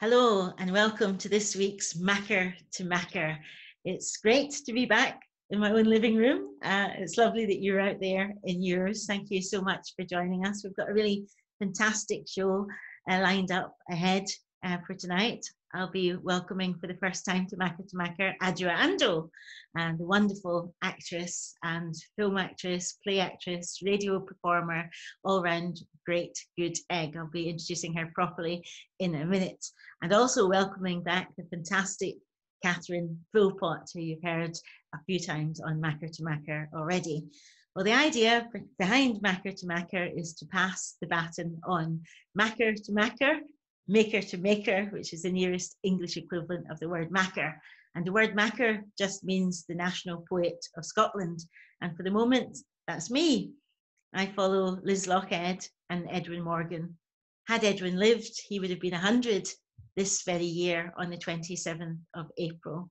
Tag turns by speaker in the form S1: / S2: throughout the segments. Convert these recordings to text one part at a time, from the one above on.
S1: Hello and welcome to this week's Makar to Makar. It's great to be back in my own living room. Uh, it's lovely that you're out there in yours. Thank you so much for joining us. We've got a really fantastic show uh, lined up ahead uh, for tonight. I'll be welcoming for the first time to Makar to Makar Adjoa Andoh, and the wonderful actress and film actress, play actress, radio performer, all round great good egg. I'll be introducing her properly in a minute. And also welcoming back the fantastic Katherine Philpott, who you've heard a few times on Makar to Makar already. Well, the idea behind Makar to Makar is to pass the baton on Makar to Makar maker to maker, which is the nearest English equivalent of the word makar. And the word makar just means the national poet of Scotland. And for the moment, that's me. I follow Liz Lochhead and Edwin Morgan. Had Edwin lived, he would have been 100 this very year on the 27th of April.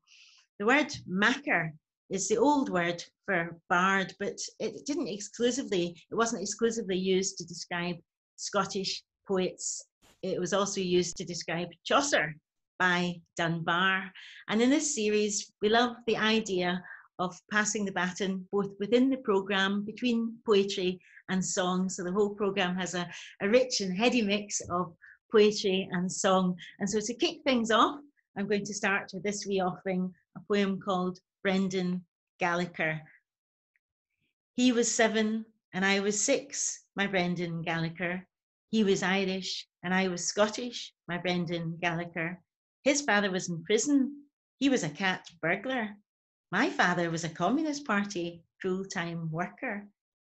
S1: The word makar is the old word for bard, but it didn't exclusively, it wasn't exclusively used to describe Scottish poets it was also used to describe Chaucer by Dunbar. And in this series, we love the idea of passing the baton both within the programme between poetry and song. So the whole programme has a, a rich and heady mix of poetry and song. And so to kick things off, I'm going to start with this wee offering, a poem called Brendan Gallagher. He was seven and I was six, my Brendan Gallagher. He was Irish and I was Scottish, my Brendan Gallagher. His father was in prison. He was a cat burglar. My father was a Communist Party full time worker.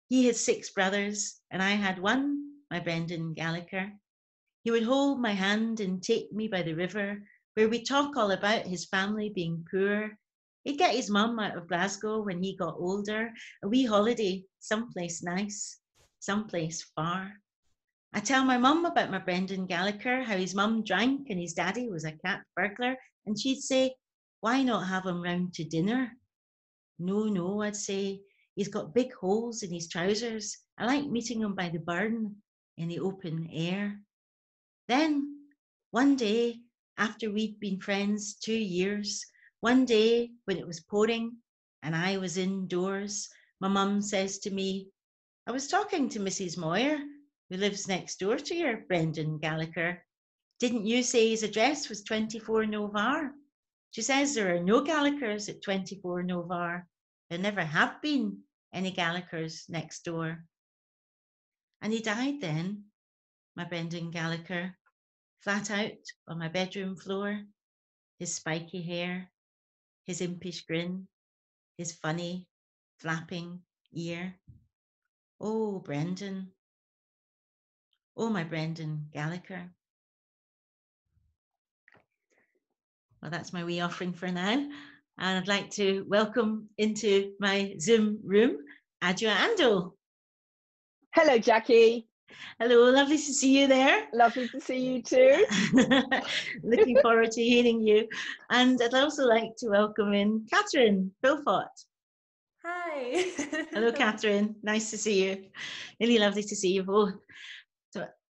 S1: He had six brothers, and I had one, my Brendan Gallagher. He would hold my hand and take me by the river, where we talk all about his family being poor. He'd get his mum out of Glasgow when he got older, a wee holiday, someplace nice, someplace far. I tell my mum about my Brendan Gallagher, how his mum drank and his daddy was a cat burglar, and she'd say, Why not have him round to dinner? No, no, I'd say, he's got big holes in his trousers. I like meeting him by the burn in the open air. Then, one day, after we'd been friends two years, one day when it was pouring and I was indoors, my mum says to me, I was talking to Mrs. Moyer who lives next door to your Brendan Gallagher. Didn't you say his address was 24 Novar? She says there are no Gallaghers at 24 Novar. There never have been any Gallaghers next door. And he died then, my Brendan Gallagher, flat out on my bedroom floor, his spiky hair, his impish grin, his funny, flapping ear. Oh, Brendan, Oh, my Brendan Gallagher. Well, that's my wee offering for now. And I'd like to welcome into my Zoom room Adjoa Andoh.
S2: Hello, Jackie.
S1: Hello, lovely to see you there.
S2: Lovely to see you too.
S1: Looking forward to hearing you. And I'd also like to welcome in Katherine Philpott.
S3: Hi.
S1: Hello, Katherine. Nice to see you. Really lovely to see you both.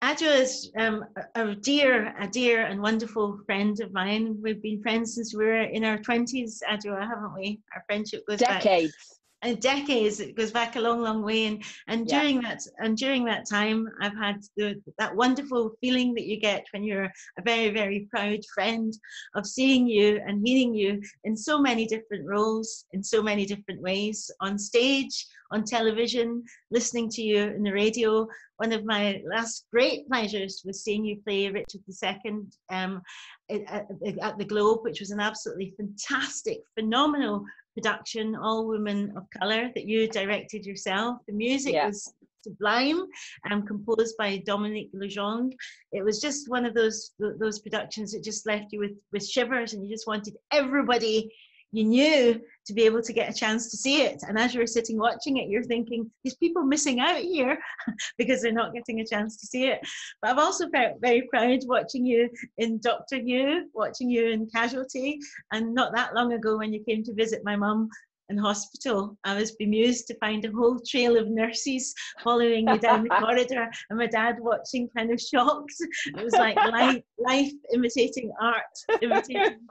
S1: Adjoa is um, a dear, a dear and wonderful friend of mine. We've been friends since we were in our twenties, Adjoa, haven't we? Our friendship goes
S2: decades.
S1: And decades. It goes back a long, long way. And and yeah. during that and during that time, I've had the, that wonderful feeling that you get when you're a very, very proud friend of seeing you and hearing you in so many different roles, in so many different ways, on stage, on television, listening to you in the radio. One of my last great pleasures was seeing you play Richard II um, at, at the Globe, which was an absolutely fantastic, phenomenal production, all women of colour, that you directed yourself. The music yeah. was sublime and composed by Dominique Le Gendre. It was just one of those those productions that just left you with, with shivers and you just wanted everybody you knew to be able to get a chance to see it. And as you're sitting watching it, you're thinking, these people missing out here because they're not getting a chance to see it. But I've also felt very proud watching you in Doctor Who, watching you in Casualty, and not that long ago when you came to visit my mum in hospital, I was bemused to find a whole trail of nurses following me down the corridor, and my dad watching, kind of shocked. It was like life, life imitating art, imitating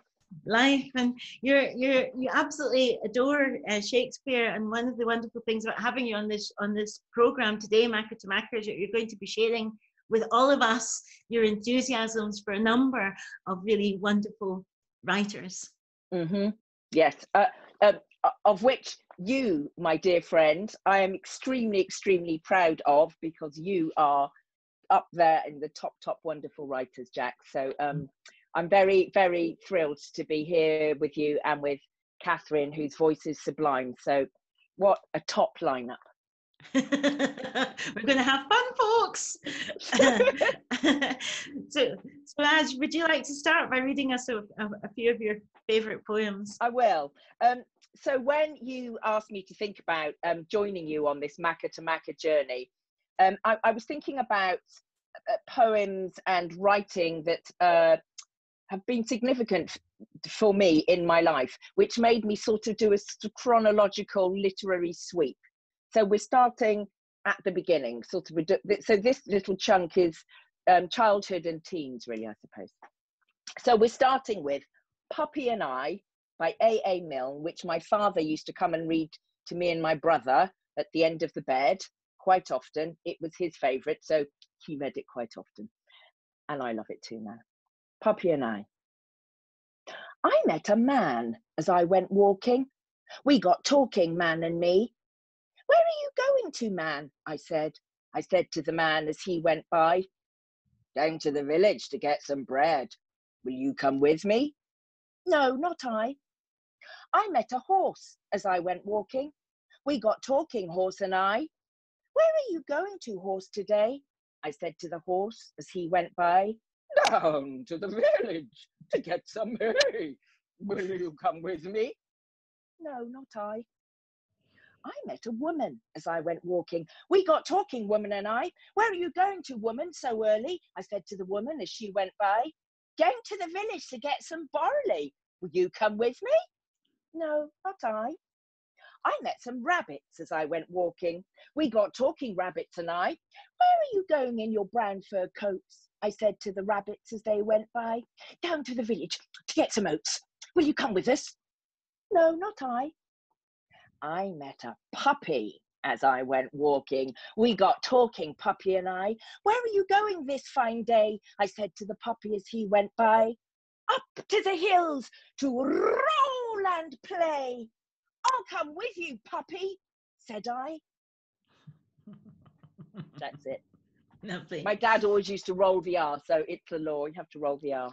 S1: life. And you're you're you absolutely adore uh, shakespeare and one of the wonderful things about having you on this on this program today Makar to is that you're going to be sharing with all of us your enthusiasms for a number of really wonderful writers.
S2: Mm-hmm. yes. Uh, uh, of which you my dear friend i am extremely extremely proud of because you are up there in the top top wonderful writers jack. So um I'm very, very thrilled to be here with you and with Katherine, whose voice is sublime. So, what a top lineup!
S1: We're going to have fun, folks. so, so, Aj, would you like to start by reading us a, a, a few of your favourite poems?
S2: I will. Um, so, when you asked me to think about um, joining you on this Makar to Makar journey, um, I, I, was thinking about uh, poems and writing that uh, have been significant for me in my life, which made me sort of do a chronological literary sweep. So we're starting at the beginning, sort of. So this little chunk is um, childhood and teens, really, I suppose. So we're starting with Puppy and I by A. A. Milne, which my father used to come and read to me and my brother at the end of the bed quite often. It was his favourite, so he read it quite often. And I love it too now. Puppy and I. I met a man as I went walking. We got talking, man and me. Where are you going to, man? I said. I said to the man as he went by. Going to the village to get some bread. Will you come with me? No, not I. I met a horse as I went walking. We got talking, horse and I. Where are you going to, horse, today? I said to the horse as he went by down to the village to get some hay. Will you come with me? No, not I. I met a woman as I went walking. We got talking, woman and I. Where are you going to, woman, so early? I said to the woman as she went by. Going to the village to get some barley. Will you come with me? No, not I. I met some rabbits as I went walking. We got talking, rabbits and I. Where are you going in your brown fur coats? I said to the rabbits as they went by. Down to the village to get some oats. Will you come with us? No, not I. I met a puppy as I went walking. We got talking, puppy and I. Where are you going this fine day? I said to the puppy as he went by. Up to the hills to roll and play. I'll come with you, puppy, said I. That's it.
S1: Lovely.
S2: My dad always used to roll the R, so it's the law. You have to roll the R.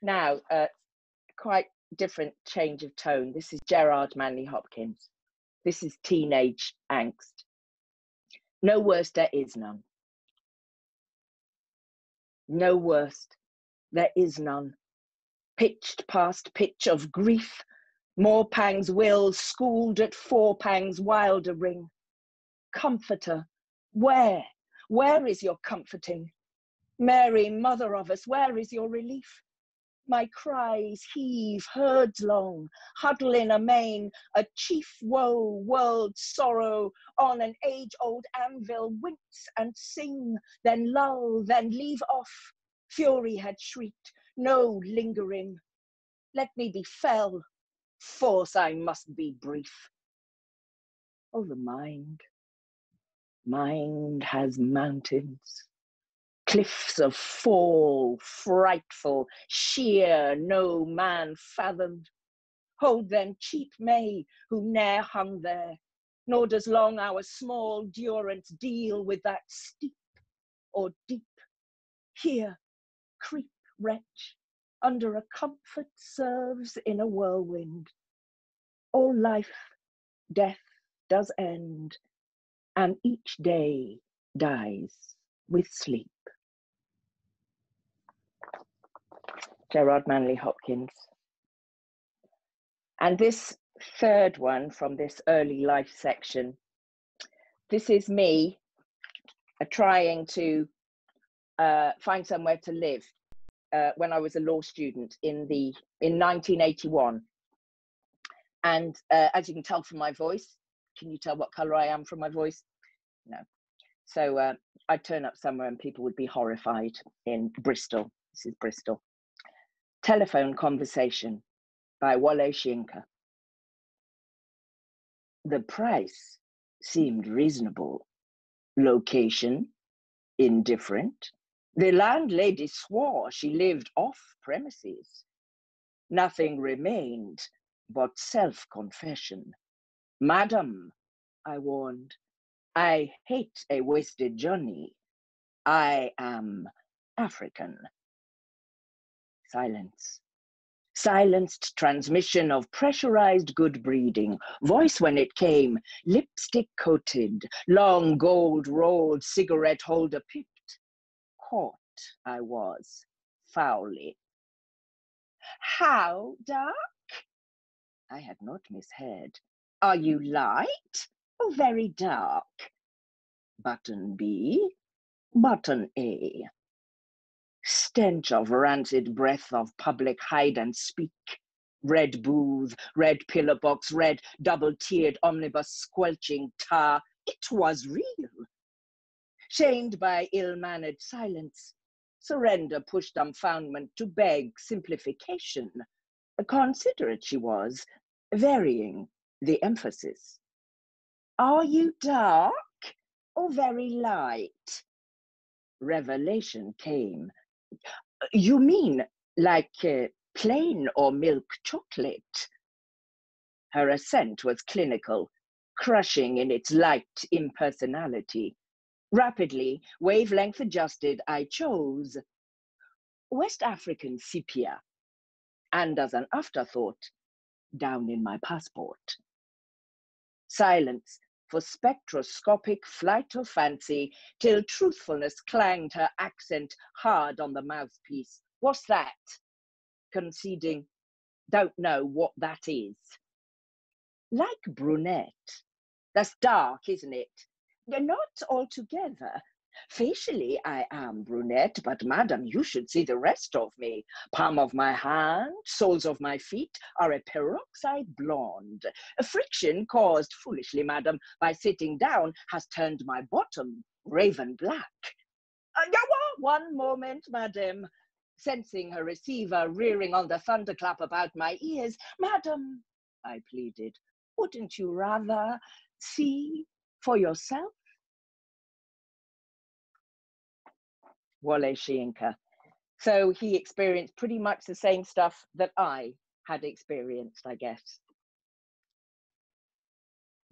S2: Now, uh, quite different change of tone. This is Gerard Manley Hopkins. This is teenage angst. No worst, there is none. No worst, there is none. Pitched past pitch of grief, more pangs will, schooled at four pangs wilder ring. Comforter, where where is your comforting? Mary, mother of us, where is your relief? My cries heave herds long, huddle in amain, a chief woe, world sorrow, on an age old anvil, wince and sing, then lull, then leave off. Fury had shrieked, no lingering. Let me be fell, force I must be brief. Oh, the mind, Mind has mountains, cliffs of fall, frightful, sheer, no man fathomed. Hold then cheap May, who ne'er hung there, nor does long our small durance deal with that steep or deep. Here, creep, wretch, under a comfort serves in a whirlwind. All life, death does end, and each day dies with sleep. Gerard Manley Hopkins. And this third one from this early life section, this is me uh, trying to uh, find somewhere to live uh, when I was a law student in the in 1981. and uh, as you can tell from my voice, can you tell what color I am from my voice? No. So uh, I'd turn up somewhere and people would be horrified in Bristol. This is Bristol. Telephone Conversation by Wole Soyinka. The price seemed reasonable. Location, indifferent. The landlady swore she lived off premises. Nothing remained but self confession. Madam, I warned, I hate a wasted journey. I am African. Silence. Silenced transmission of pressurized good breeding. Voice when it came, lipstick coated, long gold rolled cigarette holder pipped. Caught I was, foully. How dark? I had not misheard. Are you light or very dark? Button B, button A. Stench of rancid breath of public hide and speak. Red booth, red pillar box, red double tiered omnibus squelching tar. It was real. Shamed by ill mannered silence, surrender pushed dumbfoundment to beg simplification. Considerate she was, varying the emphasis. Are you dark or very light? Revelation came. You mean like uh, plain or milk chocolate? Her assent was clinical, crushing in its light impersonality. Rapidly, wavelength adjusted, I chose West African sepia, and as an afterthought, down in my passport. Silence for spectroscopic flight of fancy till truthfulness clanged her accent hard on the mouthpiece. What's that? Conceding, don't know what that is. Like brunette. That's dark, isn't it? Not altogether. Facially, I am brunette, but madam, you should see the rest of me. Palm of my hand, soles of my feet are a peroxide blonde. A friction caused foolishly, madam, by sitting down has turned my bottom raven black. Uh, one moment, madam. Sensing her receiver rearing on the thunderclap about my ears, madam, I pleaded, wouldn't you rather see for yourself? Wole Soyinka. So he experienced pretty much the same stuff that I had experienced, I guess.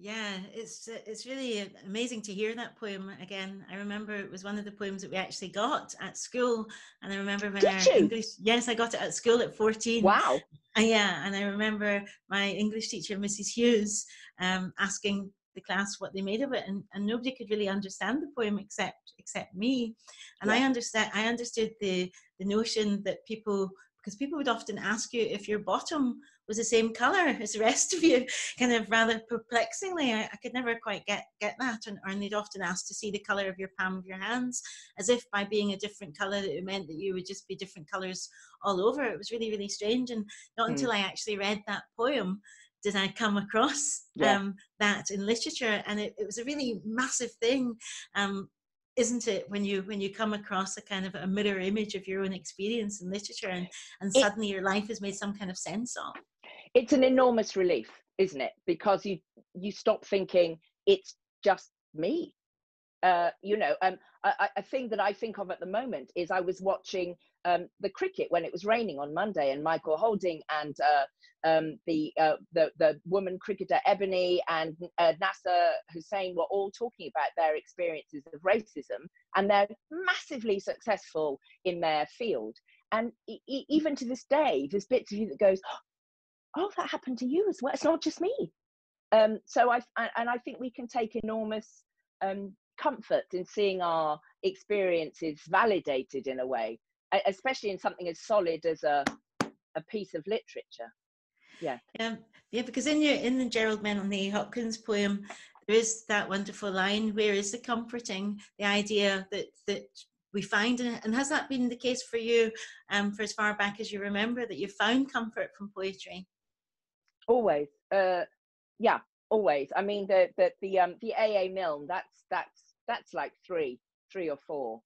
S1: Yeah, it's it's really amazing to hear that poem again. I remember it was one of the poems that we actually got at school, and I remember when
S2: Did
S1: our
S2: you?
S1: English yes, I got it at school at fourteen.
S2: Wow.
S1: Uh, yeah, and I remember my English teacher, Mrs. Hughes, um, asking the class what they made of it, and, and nobody could really understand the poem except except me. And I
S2: Yeah.
S1: understand I understood the the notion that people because people would often ask you if your bottom was the same color as the rest of you, kind of rather perplexingly. I, I could never quite get get that, and, and they'd often ask to see the color of your palm of your hands, as if by being a different color it meant that you would just be different colors all over. It was really really strange, and not
S2: Mm.
S1: until I actually read that poem did I come across
S2: Yeah.
S1: um, that in literature, and it, it was a really massive thing. Um, isn't it when you when you come across a kind of a mirror image of your own experience in literature and and
S2: It-
S1: suddenly your life is made some kind of sense of
S2: It's an enormous relief, isn't it? Because you you stop thinking it's just me. Uh, you know, um, a, a- a thing that I think of at the moment is I was watching um, the cricket when it was raining on Monday, and Michael Holding and uh, um, the, uh, the the woman cricketer Ebony and uh, Nasser Hussain were all talking about their experiences of racism, and they're massively successful in their field. And e- even to this day, there's bits of you that goes, "Oh, that happened to you as well. It's not just me." Um, so I and I think we can take enormous um, comfort in seeing our experiences validated in a way, especially in something as solid as a a piece of literature.
S1: Um, yeah, because in your in the Gerald Manley Hopkins poem, there is that wonderful line, "Where is the comforting?" The idea that that we find, and and has that been the case for you, um, for as far back as you remember, that you found comfort from poetry?
S2: Always, uh, yeah, always. I mean, the the the um the AA Milne. That's that's that's like three, three or four,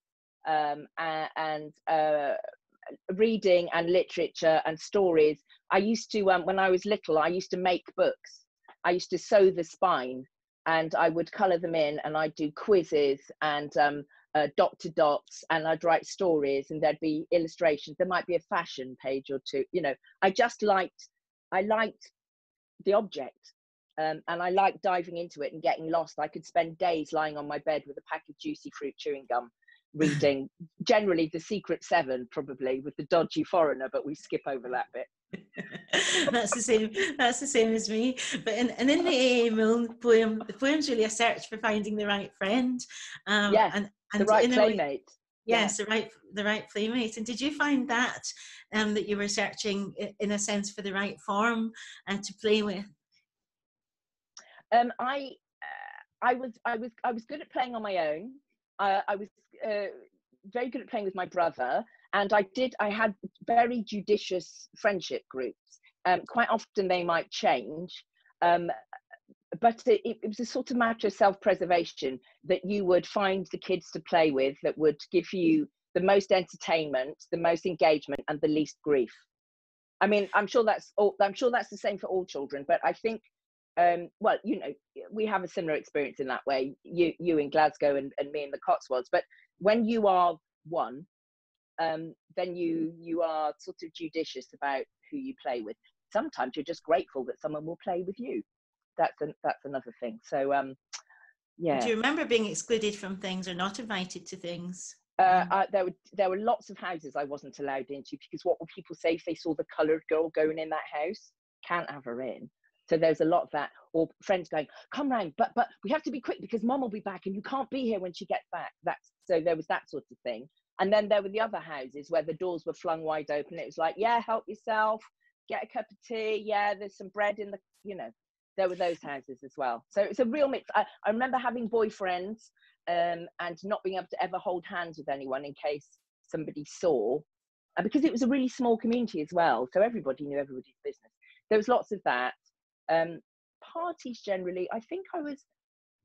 S2: um, and, uh, reading and literature and stories. I used to um, when I was little. I used to make books. I used to sew the spine, and I would color them in, and I'd do quizzes and um, uh, dot to dots and I'd write stories and there'd be illustrations. There might be a fashion page or two. You know, I just liked, I liked the object um, and I liked diving into it and getting lost. I could spend days lying on my bed with a pack of juicy fruit chewing gum, reading generally The Secret Seven, probably with the dodgy foreigner, but we skip over that bit.
S1: that's the same. That's the same as me. But in, and in the A.A. Milne poem, the poem's really a search for finding the right friend.
S2: Um, yes, and, and the right playmate.
S1: yes, yeah. the right the right playmate. And did you find that um, that you were searching in a sense for the right form uh, to play with?
S2: Um, I uh, I was I was I was good at playing on my own. Uh, I was uh, very good at playing with my brother, and I did. I had very judicious friendship groups. Um, quite often they might change, um, but it, it, was a sort of matter of self-preservation that you would find the kids to play with that would give you the most entertainment, the most engagement, and the least grief. I mean, I'm sure that's all, I'm sure that's the same for all children, but I think um, well, you know, we have a similar experience in that way. You, you in Glasgow and, and me in the Cotswolds. But when you are one, um, then you you are sort of judicious about who you play with. Sometimes you're just grateful that someone will play with you. That's an, that's another thing. So um, yeah.
S1: Do you remember being excluded from things or not invited to things?
S2: Uh, uh, there were there were lots of houses I wasn't allowed into because what will people say if they saw the coloured girl going in that house? Can't have her in. So there's a lot of that, or friends going, "Come round, but but we have to be quick because mom will be back, and you can't be here when she gets back." That's so there was that sort of thing. And then there were the other houses where the doors were flung wide open. It was like, "Yeah, help yourself, get a cup of tea. Yeah, there's some bread in the, you know." There were those houses as well. So it's a real mix. I, I remember having boyfriends um, and not being able to ever hold hands with anyone in case somebody saw, and because it was a really small community as well, so everybody knew everybody's business. There was lots of that. Um, parties generally, I think I was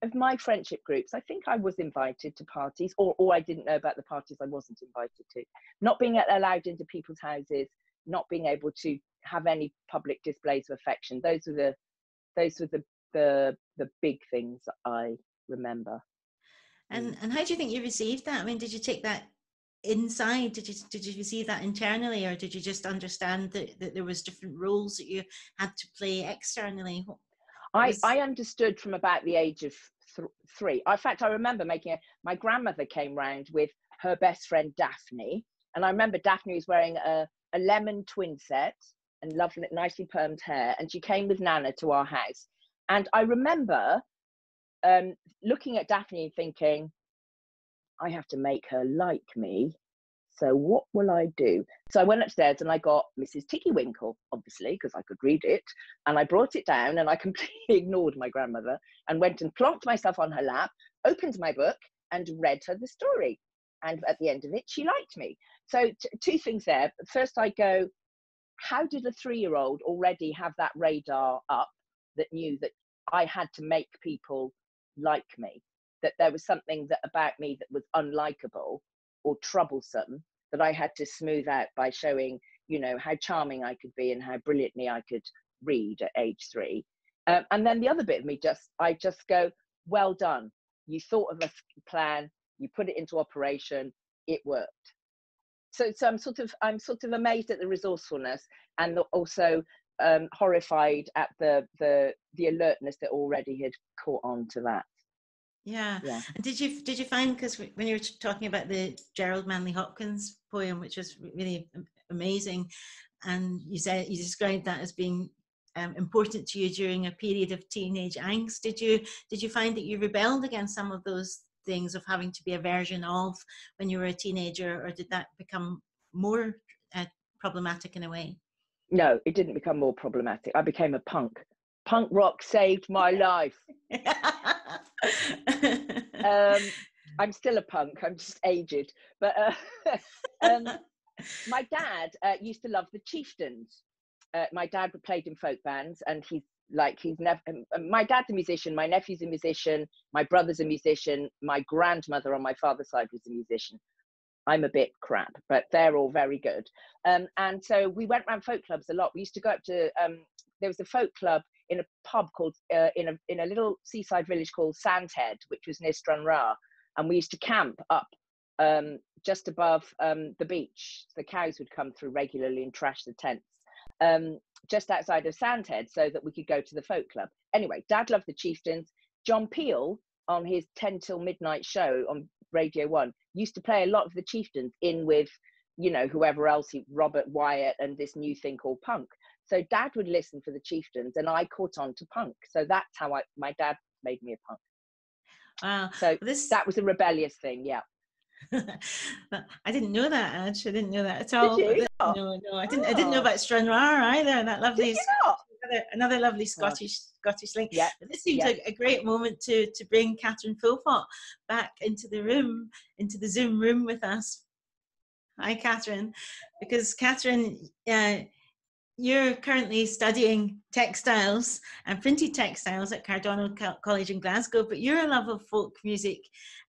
S2: of my friendship groups, I think I was invited to parties, or or I didn't know about the parties I wasn't invited to. Not being allowed into people's houses, not being able to have any public displays of affection. Those were the those were the the the big things I remember.
S1: And mm. and how do you think you received that? I mean, did you take that inside did you did you receive that internally or did you just understand that, that there was different roles that you had to play externally?
S2: I, I understood from about the age of th- three. In fact i remember making a my grandmother came round with her best friend daphne and i remember daphne was wearing a, a lemon twin set and lovely nicely permed hair and she came with nana to our house. And i remember um, looking at daphne and thinking I have to make her like me. So what will I do? So I went upstairs and I got Mrs. Tiggywinkle, obviously, because I could read it. And I brought it down and I completely ignored my grandmother and went and plonked myself on her lap, opened my book and read her the story. And at the end of it, she liked me. So t- two things there. First, I go, how did a three-year-old already have that radar up that knew that I had to make people like me? That there was something that about me that was unlikable or troublesome that I had to smooth out by showing, you know, how charming I could be and how brilliantly I could read at age three. Um, and then the other bit of me just, I just go, well done. You thought of a plan, you put it into operation, it worked. So, so I'm sort of, I'm sort of amazed at the resourcefulness and also um, horrified at the the the alertness that already had caught on to that.
S1: Yeah. yeah. And did you did you find because when you were talking about the Gerald Manley Hopkins poem, which was really amazing, and you said you described that as being um, important to you during a period of teenage angst. Did you did you find that you rebelled against some of those things of having to be a version of when you were a teenager, or did that become more uh, problematic in a way?
S2: No, it didn't become more problematic. I became a punk. Punk rock saved my life. um, I'm still a punk. I'm just aged. But uh, um, my dad uh, used to love the Chieftains. Uh, my dad played in folk bands, and he's like he's never um, my dad's a musician my nephew's a musician my brother's a musician my grandmother on my father's side was a musician i'm a bit crap but they're all very good um, and so we went around folk clubs a lot we used to go up to um, there was a folk club in a pub called uh, in a in a little seaside village called sandhead which was near stranraer and we used to camp up um, just above um, the beach the cows would come through regularly and trash the tents um, just outside of Sandhead so that we could go to the folk club. Anyway, Dad loved the Chieftains. John Peel on his 10 till midnight show on Radio 1 used to play a lot of the Chieftains in with, you know, whoever else, he, Robert Wyatt and this new thing called punk. So Dad would listen for the Chieftains and I caught on to punk. So that's how I, my dad made me a punk.
S1: Wow.
S2: So this that was a rebellious thing, yeah.
S1: I didn't know that, Ange. I didn't know that at all.
S2: Did you?
S1: No, no, I didn't. Oh. I didn't know oh. about Stranraer either. That lovely, another, another lovely oh. Scottish oh. Scottish link.
S2: Yeah.
S1: This seems
S2: yeah.
S1: a, a, great moment to to bring Katherine Philpott back into the room, into the Zoom room with us. Hi, Katherine, because Katherine. Uh, you're currently studying textiles and printed textiles at Cardonald College in Glasgow, but your love of folk music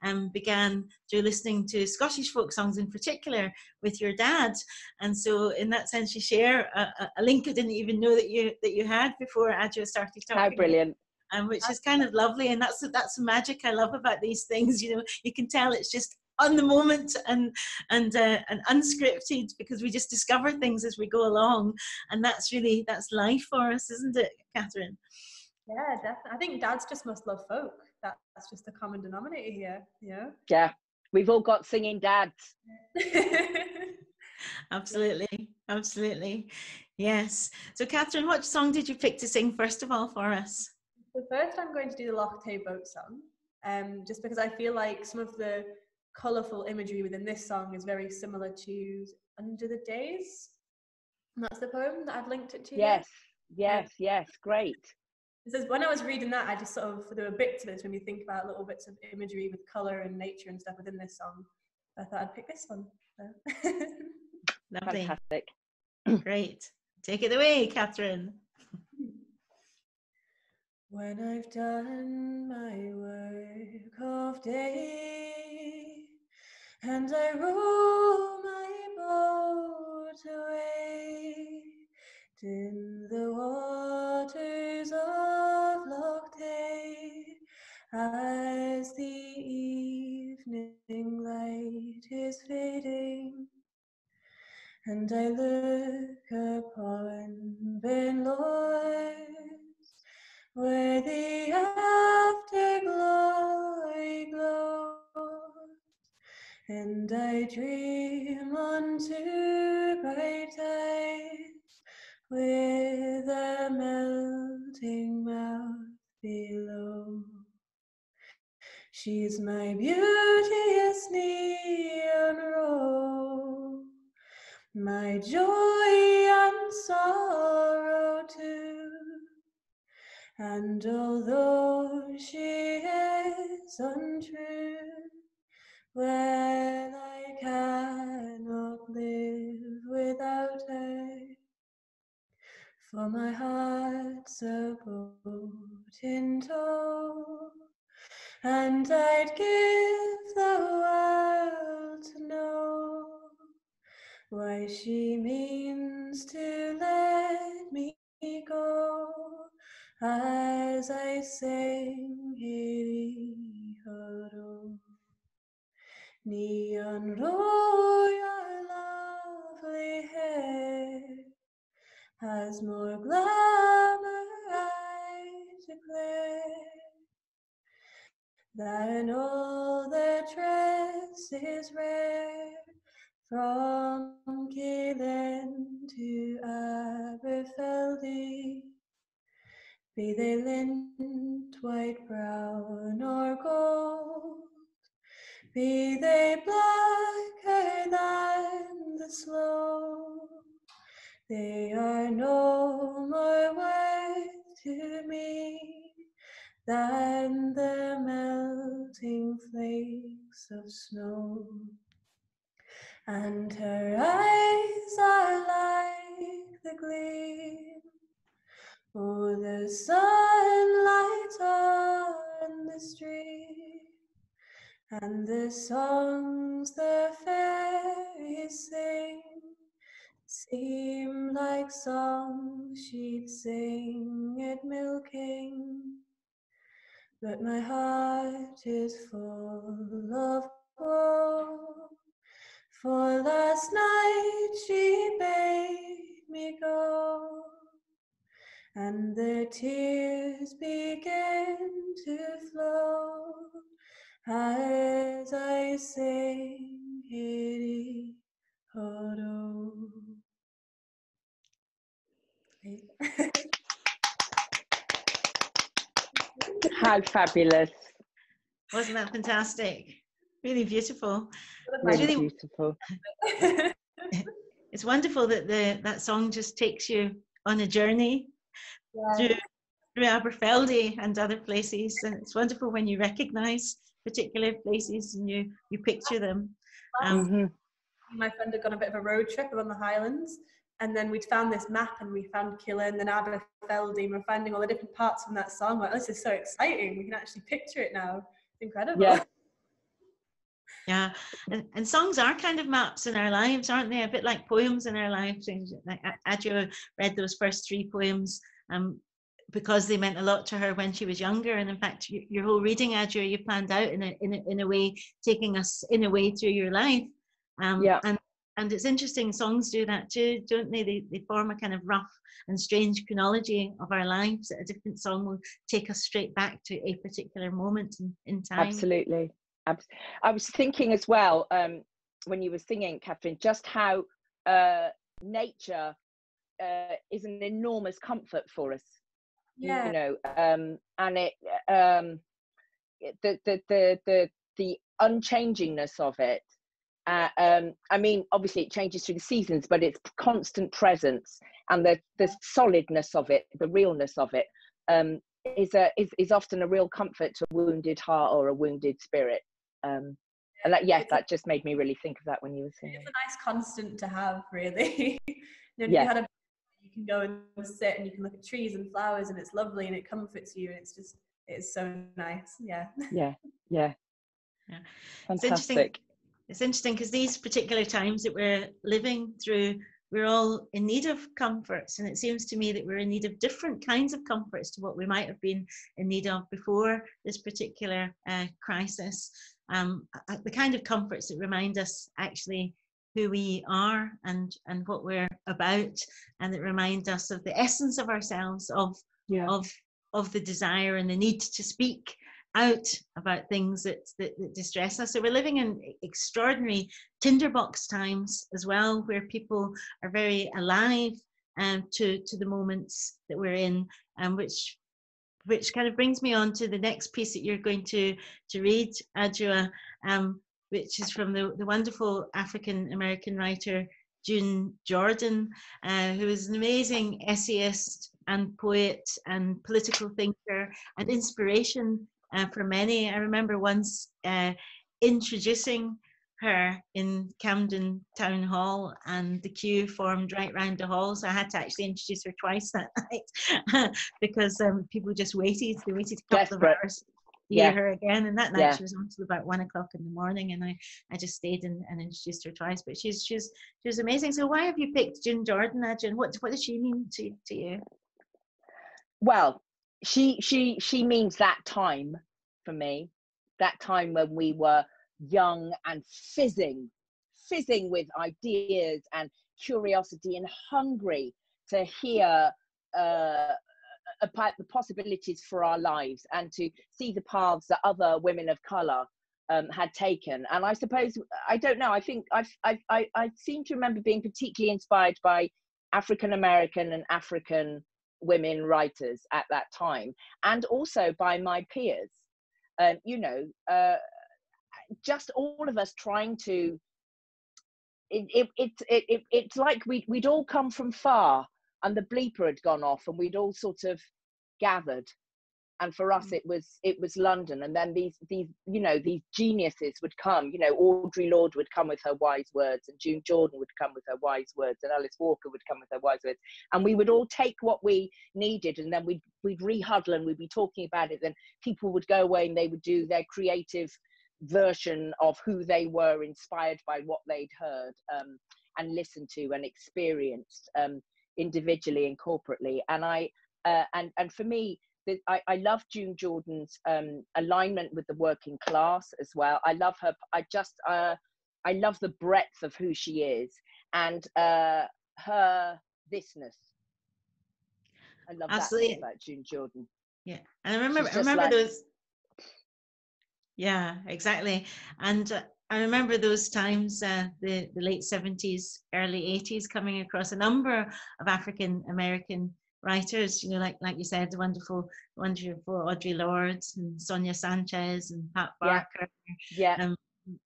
S1: um, began through listening to Scottish folk songs in particular with your dad. And so, in that sense, you share a, a link I didn't even know that you that you had before Adjoa started talking.
S2: How brilliant!
S1: Um, which is kind of lovely, and that's that's the magic I love about these things. You know, you can tell it's just on the moment and and uh, and unscripted because we just discover things as we go along. And that's really that's life for us isn't it Katherine?
S3: Yeah definitely. I think dads just must love folk. That's just a common denominator here yeah
S2: yeah. We've all got singing dads.
S1: Absolutely. Absolutely. Yes. So Katherine what song did you pick to sing first of all for us?
S3: The first i'm going to do the loch tay boat song um, just because i feel like some of the colourful imagery within this song is very similar to Under the Days. And that's the poem that I've linked it to.
S2: Yes, yes, um, yes, great.
S3: It says when I was reading that, I just sort of there were bits of it when you think about little bits of imagery with colour and nature and stuff within this song. I thought I'd pick this one. So.
S1: Lovely.
S2: Fantastic.
S1: Great. Take it away, Katherine.
S3: When I've done my work of day and I row my boat away in the waters of Loch Tay. As the evening light is fading and I look upon Ben Lawers where the afterglow glows, and I dream unto bright eyes with a melting mouth below. She's my beauteous nighean ruadh, my joy and sorrow too. And although she is untrue, when I cannot live without her, for my heart's a boat in tow, and I'd give the world to know why she means to let me go. As I sing Hiri Neon your lovely hair has more glamour, I declare, than all the tresses rare from Killin to Aberfeldy. Be they lint, white, brown, or gold, be they blacker than the snow, they are no more worth to me than the melting flakes of snow. And her eyes are like the gleam Oh, the sunlight on the street and the songs the fairies sing seem like songs she'd sing at milking. But my heart is full of woe, for last night she bade me go and the tears began to flow as I sing Hiri Horo.
S2: How fabulous.
S1: Wasn't that fantastic? Really beautiful.
S2: Really
S1: really-
S2: beautiful.
S1: It's wonderful that the that song just takes you on a journey through through Aberfeldy and other places, and it's wonderful when you recognise particular places and you you picture them. Um,
S2: Mhm.
S3: my friend had gone a bit of a road trip around the Highlands, and then we'd found this map and we found Killin and then Aberfeldy, and we're finding all the different parts from that song. Like, this is so exciting. We can actually picture it now. It's incredible.
S2: Yeah.
S1: Yeah, and, and songs are kind of maps in our lives, aren't they? A bit like poems in our lives. Like A- Adjoa read those first three poems um, because they meant a lot to her when she was younger. And in fact, your, your whole reading, Adjoa, you planned out in a, in a in a way, taking us in a way through your life. Um,
S2: Yeah.
S1: And and it's interesting. Songs do that too, don't they? They they form a kind of rough and strange chronology of our lives. A different song will take us straight back to a particular moment in, in time.
S2: Absolutely. Abs- I was thinking as well um, when you were singing, Katherine, just how uh, nature uh, is an enormous comfort for us.
S3: Yeah.
S2: You know, um, and it um, the, the the the the unchangingness of it. Uh, um, I mean, obviously it changes through the seasons, but its constant presence and the the solidness of it, the realness of it, um, is a is, is often a real comfort to a wounded heart or a wounded spirit. Um, and that, yeah, that just made me really think of that when you were singing.
S3: It's a nice constant to have, really. you know,
S2: Yeah.
S3: you had a you can go and sit and you can look at trees and flowers and it's lovely and it comforts you and it's just it's so nice. Yeah.
S2: Yeah, yeah,
S1: Yeah. It's interesting.
S2: fantastic.
S1: It's interesting because these particular times that we're living through, we're all in need of comforts, and it seems to me that we're in need of different kinds of comforts to what we might have been in need of before this particular uh, crisis. Um, the kind of comforts that remind us actually who we are and and what we're about, and that remind us of the essence of ourselves, of
S2: Yeah,
S1: of of the desire and the need to speak out about things that, that, that distress us. So we're living in extraordinary tinderbox times as well, where people are very alive um, to to the moments that we're in, and which which kind of brings me on to the next piece that you're going to to read, Adjoa, um, which is from the, the wonderful African American writer June Jordan, uh, who is an amazing essayist and poet and political thinker and inspiration uh, for many. I remember once uh, introducing her in Camden Town Hall, and the queue formed right round the hall. So I had to actually introduce her twice that night because um, people just waited. They waited a couple
S2: Desperate.
S1: of hours to hear
S2: Yeah.
S1: her again. And that night
S2: Yeah.
S1: she was on until about one o'clock in the morning, and I, I just stayed and, and introduced her twice. But she's she's she was amazing. So why have you picked June Jordan, Ajin? What what does she mean to to you?
S2: well, she she she means that time for me, that time when we were young and fizzing, fizzing with ideas and curiosity and hungry to hear uh, about the possibilities for our lives and to see the paths that other women of color um, had taken. And I suppose I don't know. I think I've, I've, I I seem to remember being particularly inspired by African American and African women writers at that time, and also by my peers. Um, you know, uh, just all of us trying to. It, it, it, it, it, it's like we'd, we'd all come from far and the bleeper had gone off and we'd all sort of gathered. And for us
S1: Mm.
S2: it was it was london and then these these you know these geniuses would come you know Audre Lorde would come with her wise words and june jordan would come with her wise words and alice walker would come with her wise words. And we would all take what we needed and then we'd we'd rehuddle and we'd be talking about it then people would go away and they would do their creative version of who they were inspired by what they'd heard um, and listened to and experienced. Um, individually and corporately and i uh, and and for me the, I, I love June Jordan's um, alignment with the working class as well. I love her. I just uh, I love the breadth of who she is and uh, her thisness. I love
S1: Absolutely.
S2: that about June Jordan.
S1: Yeah, and I remember, I remember
S2: like-
S1: those. Yeah, exactly, and uh, I remember those times, uh, the the late seventies, early eighties, coming across a number of African American writers. You know, like like you said, the wonderful, wonderful Audre Lorde and Sonia Sanchez and Pat
S2: Yeah.
S1: Parker
S2: Yeah,
S1: Um,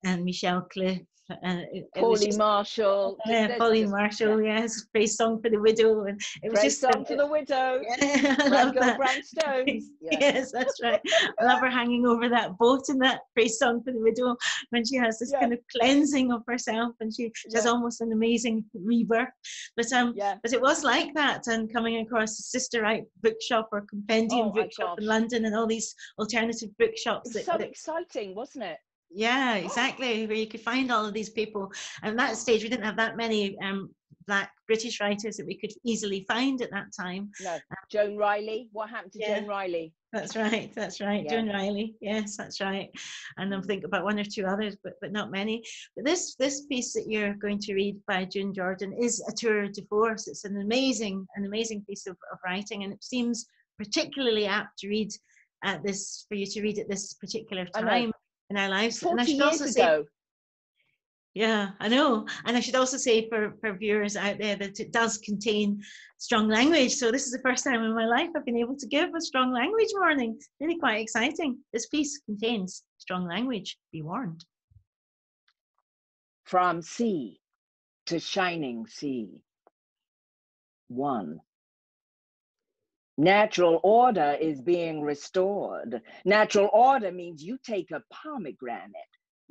S1: and Michelle Cliff. And it, it was
S2: Pauline
S1: just-
S2: Marshall.
S1: yeah,
S2: just-
S1: Marshall, yes, praise song for the widow, and it was
S2: Praise
S1: just
S2: song to the widow.
S1: yeah, I love that.
S2: stones. Yeah.
S1: Yes, that's right. I love her hanging over that boat in that praise song for the widow when she has this
S2: Yeah.
S1: kind of cleansing of herself and she, has almost an amazing rebirth. But um
S2: Yeah.
S1: but it was like that and coming across the Sisterwrite bookshop or compendium
S2: Oh
S1: bookshop in. London and all these alternative bookshops
S2: It
S1: that,
S2: was so
S1: that
S2: exciting, wasn't it?
S1: Yeah, exactly. Where you could find all of these people. And at that stage, we didn't have that many um, black British writers that we could easily find at that time.
S2: No, Joan Riley. What happened to
S1: Yeah.
S2: Joan Riley?
S1: That's right. That's right.
S2: Yeah.
S1: Joan Riley. Yes, that's right. And I'm thinking about one or two others, but but not many. But this this piece that you're going to read by June Jordan is a tour de force. It's an amazing an amazing piece of, of writing, and it seems particularly apt to read at this for you to read at this particular time in our lives. And I should
S2: years
S1: also say
S2: ago.
S1: yeah, I know. And I should also say for, for viewers out there that it does contain strong language. So this is the first time in my life I've been able to give a strong language warning. Really quite exciting. This piece contains strong language. Be warned.
S2: From sea to shining sea. One. Natural order is being restored. Natural order means you take a pomegranate,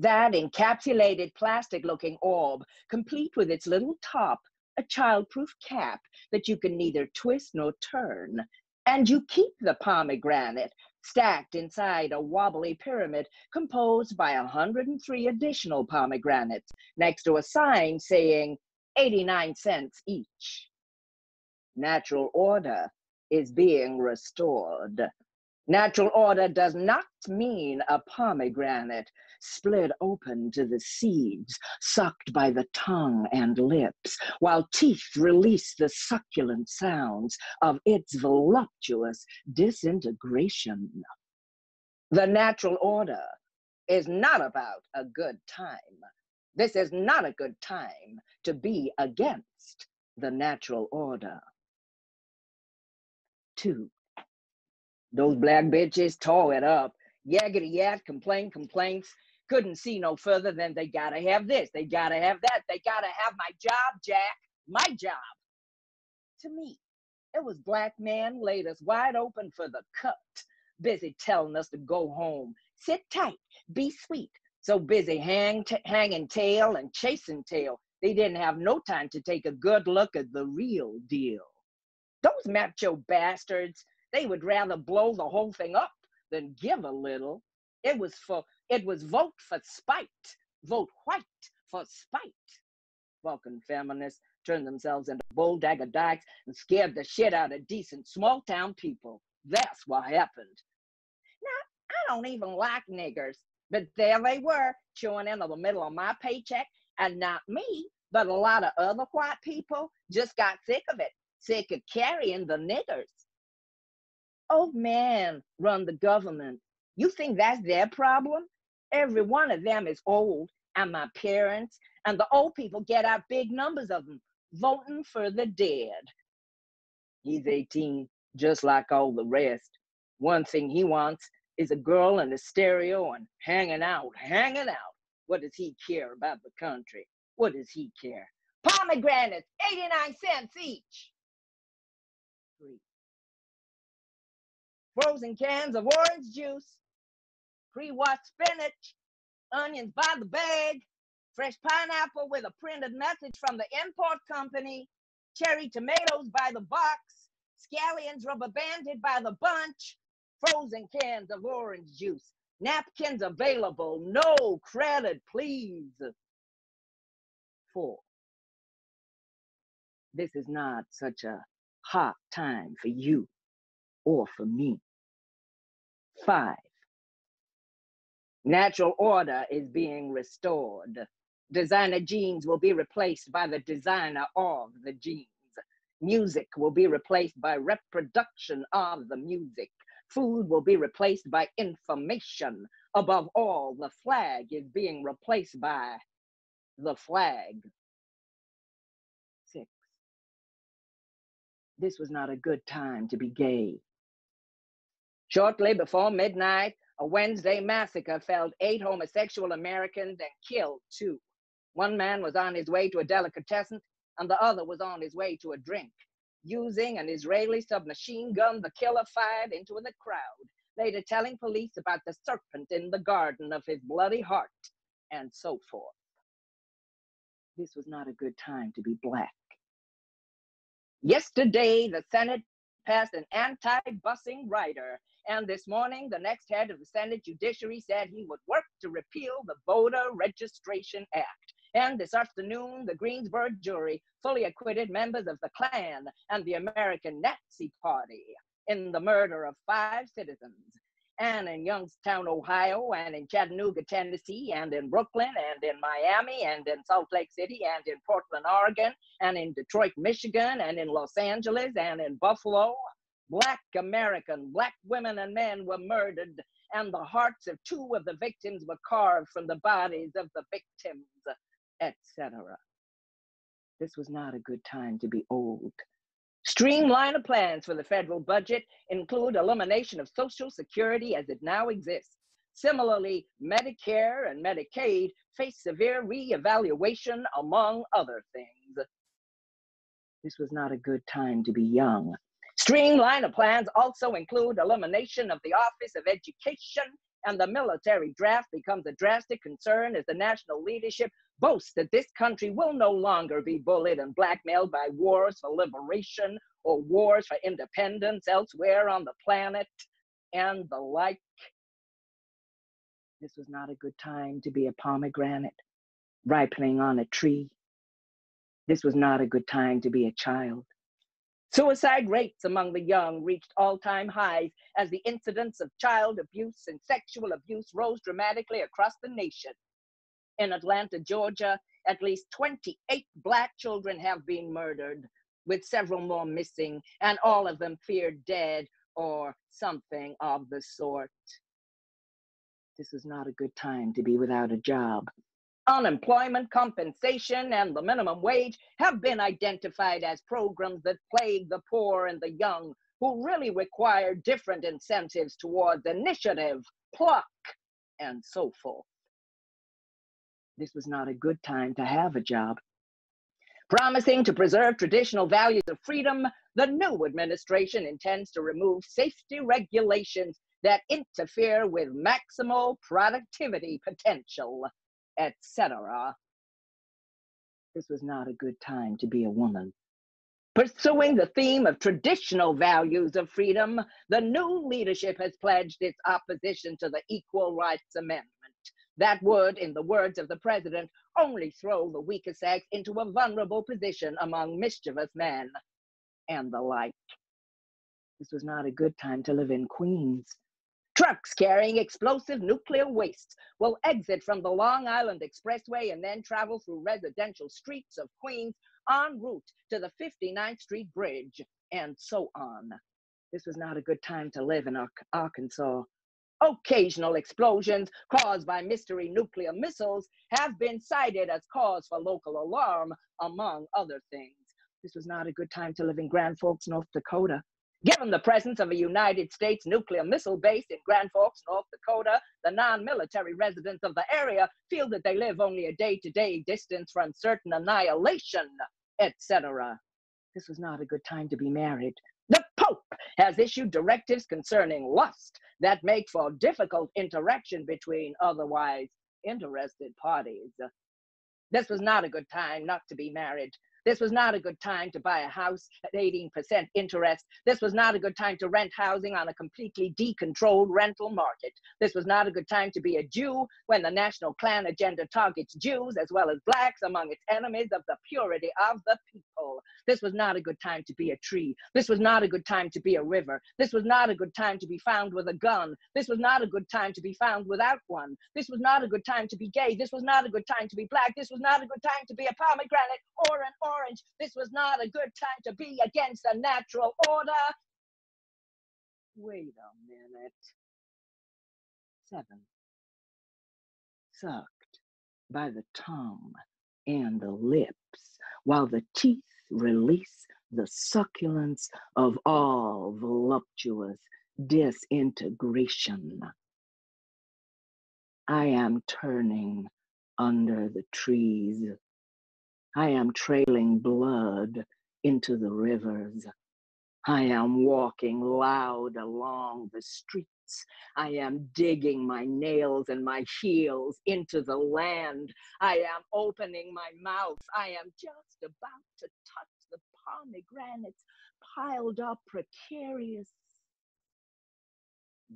S2: that encapsulated plastic looking orb, complete with its little top, a childproof cap that you can neither twist nor turn. And you keep the pomegranate stacked inside a wobbly pyramid composed by 103 additional pomegranates next to a sign saying 89 cents each. Natural order is being restored. Natural order does not mean a pomegranate split open to the seeds, sucked by the tongue and lips, while teeth release the succulent sounds of its voluptuous disintegration. The natural order is not about a good time. This is not a good time to be against the natural order. Two, those black bitches tore it up. Yaggity yak, complain, complaints. Couldn't see no further than they gotta have this, they gotta have that, they gotta have my job, Jack, my job. To me, it was black man laid us wide open for the cut, busy telling us to go home. Sit tight, be sweet. So busy hang t- hanging tail and chasing tail, they didn't have no time to take a good look at the real deal. Those macho bastards, they would rather blow the whole thing up than give a little. It was for it was vote for spite, vote white for spite. Vulcan feminists turned themselves into bull dagger dykes and scared the shit out of decent small town people. That's what happened. Now, I don't even like niggers, but there they were, chewing into the middle of my paycheck, and not me, but a lot of other white people just got sick of it, sick of carrying the niggers. Old man run the government. You think that's their problem? Every one of them is old, and my parents and the old people get out big numbers of them voting for the dead. He's 18, just like all the rest. One thing he wants is a girl and a stereo and hanging out, hanging out. What does he care about the country? What does he care? Pomegranates, 89 cents each. Frozen cans of orange juice, pre-washed spinach, onions by the bag, fresh pineapple with a printed message from the import company, cherry tomatoes by the box, scallions rubber banded by the bunch, frozen cans of orange juice, napkins available, no credit, please. Four. This is not such a hot time for you or for me. Five. Natural order is being restored. Designer jeans will be replaced by the designer of the jeans. Music will be replaced by reproduction of the music. Food will be replaced by information. Above all, the flag is being replaced by the flag. Six. This was not a good time to be gay. Shortly before midnight, a Wednesday massacre felled eight homosexual Americans and killed two. One man was on his way to a delicatessen, and the other was on his way to a drink. Using an Israeli submachine gun, the killer fired into the crowd, later telling police about the serpent in the garden of his bloody heart, and so forth. This was not a good time to be black. Yesterday, the Senate passed an anti busing rider and this morning, the next head of the Senate Judiciary said he would work to repeal the Voter Registration Act. And this afternoon, the Greensboro jury fully acquitted members of the Klan and the American Nazi Party in the murder of five citizens. And in Youngstown, Ohio, and in Chattanooga, Tennessee, and in Brooklyn, and in Miami, and in Salt Lake City, and in Portland, Oregon, and in Detroit, Michigan, and in Los Angeles, and in Buffalo, Black American, black women and men were murdered, and the hearts of two of the victims were carved from the bodies of the victims, etc. This was not a good time to be old. Streamline of plans for the federal budget include elimination of Social Security as it now exists. Similarly, Medicare and Medicaid face severe reevaluation, among other things. This was not a good time to be young. Streamline of plans also include elimination of the Office of Education, and the military draft becomes a drastic concern as the national leadership boasts that this country will no longer be bullied and blackmailed by wars for liberation or wars for independence elsewhere on the planet and the like. This was not a good time to be a pomegranate ripening on a tree. This was not a good time to be a child. Suicide rates among the young reached all time highs as the incidence of child abuse and sexual abuse rose dramatically across the nation. In Atlanta, Georgia, at least 28 Black children have been murdered, with several more missing, and all of them feared dead or something of the sort. This is not a good time to be without a job. Unemployment compensation and the minimum wage have been identified as programs that plague the poor and the young who really require different incentives towards initiative, pluck, and so forth. This was not a good time to have a job. Promising to preserve traditional values of freedom, the new administration intends to remove safety regulations that interfere with maximal productivity potential etc. This was not a good time to be a woman. Pursuing the theme of traditional values of freedom, the new leadership has pledged its opposition to the Equal Rights Amendment. That would, in the words of the president, only throw the weaker sex into a vulnerable position among mischievous men and the like. This was not a good time to live in Queens. Trucks carrying explosive nuclear waste will exit from the Long Island Expressway and then travel through residential streets of Queens en route to the 59th Street Bridge, and so on. This was not a good time to live in Arkansas. Occasional explosions caused by mystery nuclear missiles have been cited as cause for local alarm, among other things. This was not a good time to live in Grand Forks, North Dakota. Given the presence of a United States nuclear missile base in Grand Forks, North Dakota, the non military residents of the area feel that they live only a day to day distance from certain annihilation, etc. This was not a good time to be married. The Pope has issued directives concerning lust that make for difficult interaction between otherwise interested parties. This was not a good time not to be married. This was not a good time to buy a house at 18% interest. This was not a good time to rent housing on a completely decontrolled rental market. This was not a good time to be a Jew when the national Klan agenda targets Jews as well as blacks among its enemies of the purity of the people. This was not a good time to be a tree. This was not a good time to be a river. This was not a good time to be found with a gun. This was not a good time to be found without one. This was not a good time to be gay. This was not a good time to be black. This was not a good time to be a pomegranate or an orange. This was not a good time to be against the natural order. Wait a minute. Seven. Sucked by the tongue and the lips, while the teeth release the succulence of all voluptuous disintegration. I am turning under the trees. I am trailing blood into the rivers. I am walking loud along the streets. I am digging my nails and my heels into the land. I am opening my mouth. I am just about to touch the pomegranates piled up precarious.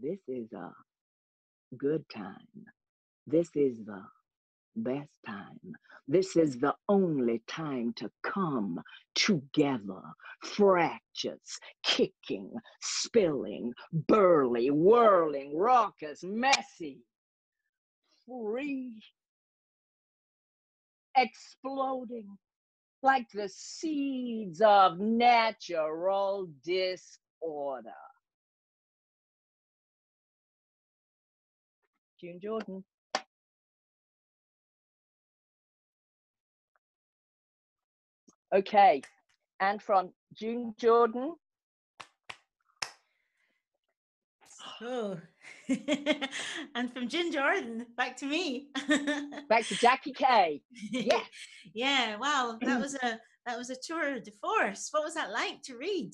S2: This is a good time. This is the best time. This is the only time to come together, fractures, kicking, spilling, burly, whirling, raucous, messy, free, exploding like the seeds of natural disorder. June Jordan. Okay, and from June Jordan.
S1: Oh, and from June Jordan, back to me.
S2: back to Jackie Kay. Yeah,
S1: yeah. Wow, that was a that was a tour de force. What was that like to read?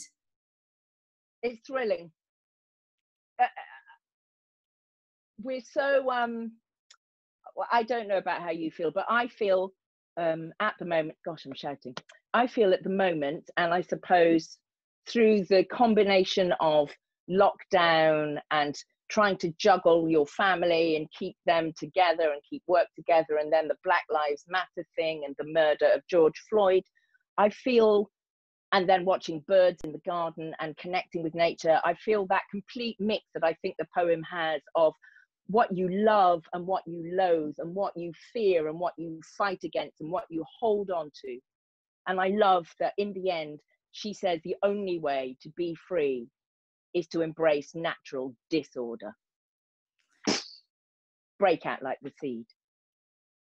S2: It's thrilling. Uh, we're so um. well, I don't know about how you feel, but I feel um, at the moment. Gosh, I'm shouting. I feel at the moment, and I suppose through the combination of lockdown and trying to juggle your family and keep them together and keep work together, and then the Black Lives Matter thing and the murder of George Floyd, I feel, and then watching birds in the garden and connecting with nature, I feel that complete mix that I think the poem has of what you love and what you loathe and what you fear and what you fight against and what you hold on to and I love that in the end, she says the only way to be free is to embrace natural disorder. Break out like the seed.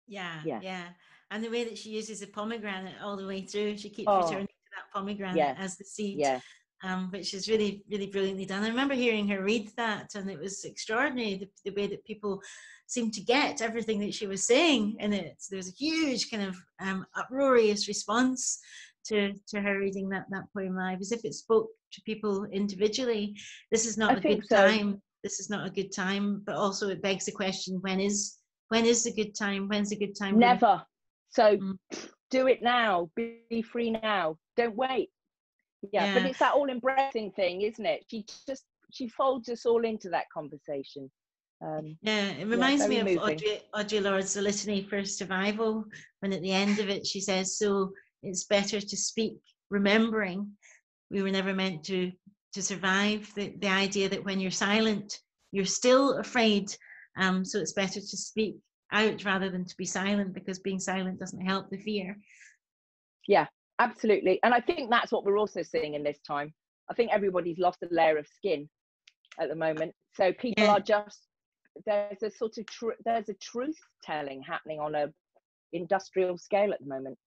S1: Yeah, yeah, yeah. And the way that she uses the pomegranate all the way through, she keeps oh, returning to that pomegranate yeah, as the seed.
S2: Yeah.
S1: Um, which is really, really brilliantly done. I remember hearing her read that, and it was extraordinary the, the way that people seemed to get everything that she was saying in it. So there was a huge kind of um, uproarious response to, to her reading that, that poem live, as if it spoke to people individually. This is not I a good so. time. This is not a good time, but also it begs the question: when is when is a good time? When's a good time?
S2: Never. So mm. do it now. Be free now. Don't wait. Yeah, yeah, but it's that all embracing thing, isn't it? She just she folds us all into that conversation.
S1: Um, yeah, it reminds yeah, me of Audre, Audre Lorde's The Litany for Survival, when at the end of it she says, So it's better to speak remembering we were never meant to to survive. The, the idea that when you're silent, you're still afraid. Um, so it's better to speak out rather than to be silent because being silent doesn't help the fear.
S2: Yeah, absolutely. And I think that's what we're also seeing in this time. I think everybody's lost a layer of skin at the moment. So people yeah. are just there's a sort of tr- there's a truth telling happening on a industrial scale at the moment.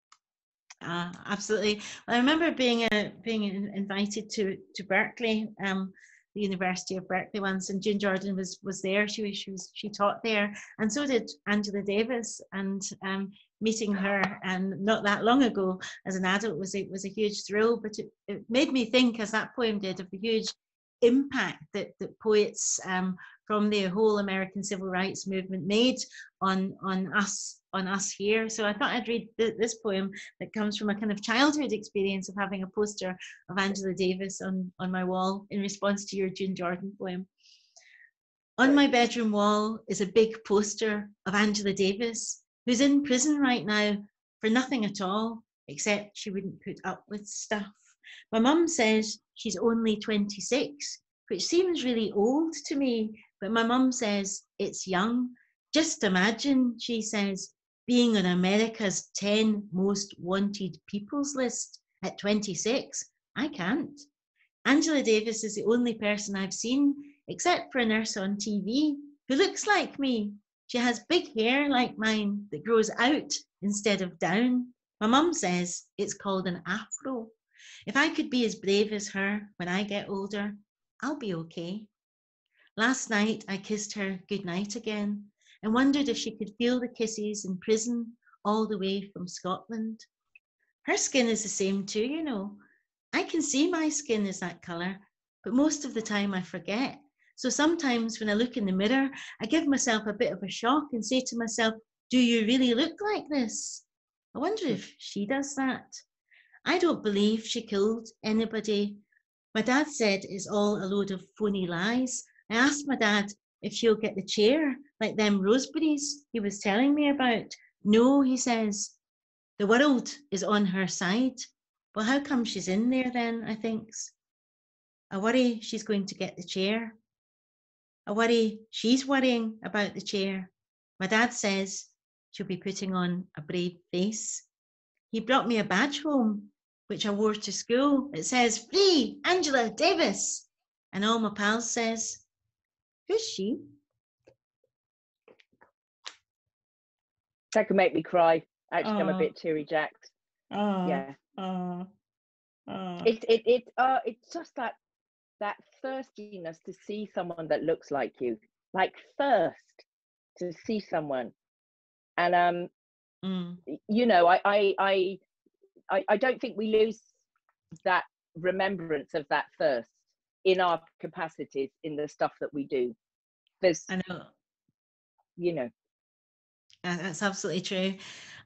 S1: Uh, absolutely. I remember being uh, being invited to to Berkeley, um, the University of Berkeley once, and June Jordan was was there. She was she was she taught there, and so did Angela Davis. And um, meeting her, and not that long ago as an adult was a was a huge thrill. But it, it made me think, as that poem did, of the huge impact that, that poets um, from the whole American civil rights movement made on on us on us here. So I thought I'd read th- this poem that comes from a kind of childhood experience of having a poster of Angela Davis on on my wall in response to your June Jordan poem. On my bedroom wall is a big poster of Angela Davis, who's in prison right now for nothing at all, except she wouldn't put up with stuff. My mum says she's only 26, which seems really old to me, but my mum says it's young. Just imagine, she says, being on America's 10 most wanted people's list at 26. I can't. Angela Davis is the only person I've seen, except for a nurse on TV, who looks like me. She has big hair like mine that grows out instead of down. My mum says it's called an afro. If I could be as brave as her when I get older, I'll be okay. Last night I kissed her good night again and wondered if she could feel the kisses in prison all the way from Scotland. Her skin is the same too, you know. I can see my skin is that colour, but most of the time I forget. So sometimes when I look in the mirror, I give myself a bit of a shock and say to myself, Do you really look like this? I wonder if she does that. I don't believe she killed anybody. My dad said it's all a load of phony lies. I asked my dad if she'll get the chair like them Rosenbergs he was telling me about. No, he says. The world is on her side. Well, how come she's in there then? I thinks. I worry she's going to get the chair. I worry she's worrying about the chair. My dad says she'll be putting on a brave face. He brought me a badge home, which I wore to school. It says, Free Angela Davis. And all my pals says, Who's she?
S2: That could make me cry. Actually, I'm a bit teary jacked.
S1: Oh,
S2: Yeah.
S1: oh, oh.
S2: It it it uh it's just that that thirstiness to see someone that looks like you. Like thirst to see someone. And um
S1: Mm,
S2: you know, I I I I, I don't think we lose that remembrance of that thirst in our capacities in the stuff that we do. There's
S1: I know.
S2: you know
S1: Uh, That's absolutely true.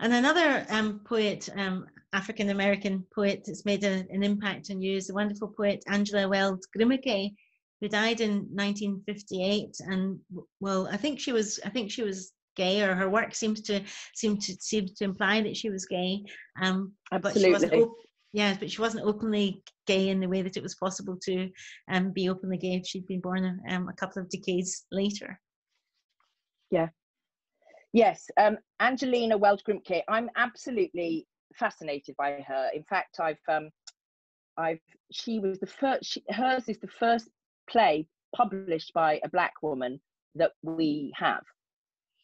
S1: And another um, poet, um, African American poet, that's made a, an impact on you is the wonderful poet Angela Weld Grimke, who died in 1958. And well, I think she was, I think she was gay, or her work seems to seem to seem to imply that she was gay. Um, but she wasn't. Op- yeah, but she wasn't openly gay in the way that it was possible to um, be openly gay if she'd been born um, a couple of decades later.
S2: Yeah yes, um, Angelina Weld Grimke. I'm absolutely fascinated by her. In fact, I've, um, I've, she was the first. She, hers is the first play published by a black woman that we have.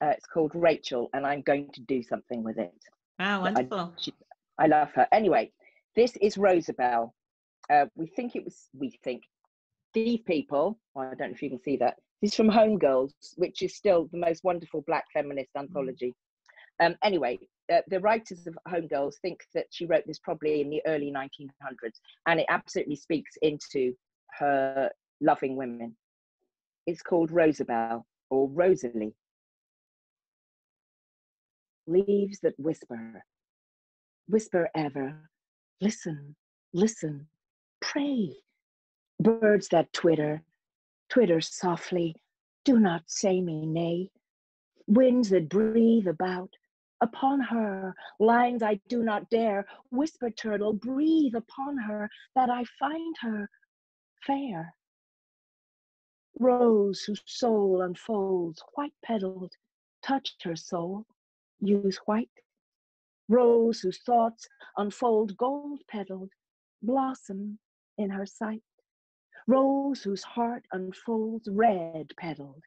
S2: Uh, it's called Rachel, and I'm going to do something with it.
S1: Wow,
S2: I-
S1: wonderful.
S2: She, I love her. Anyway, this is Rosabelle. Uh, we think it was. We think these people. Well, I don't know if you can see that. This is from Homegirls, which is still the most wonderful black feminist anthology. Um, anyway, uh, the writers of Homegirls think that she wrote this probably in the early 1900s, and it absolutely speaks into her loving women. It's called Rosabelle or Rosalie. Leaves that whisper, whisper ever, listen, listen, pray. Birds that twitter, twitter softly, do not say me nay. Winds that breathe about, upon her, lines I do not dare, whisper turtle, breathe upon her, that I find her fair. Rose whose soul unfolds, white petaled, touched her soul, use white. Rose whose thoughts unfold, gold petaled, blossom in her sight. Rose whose heart unfolds, red petaled,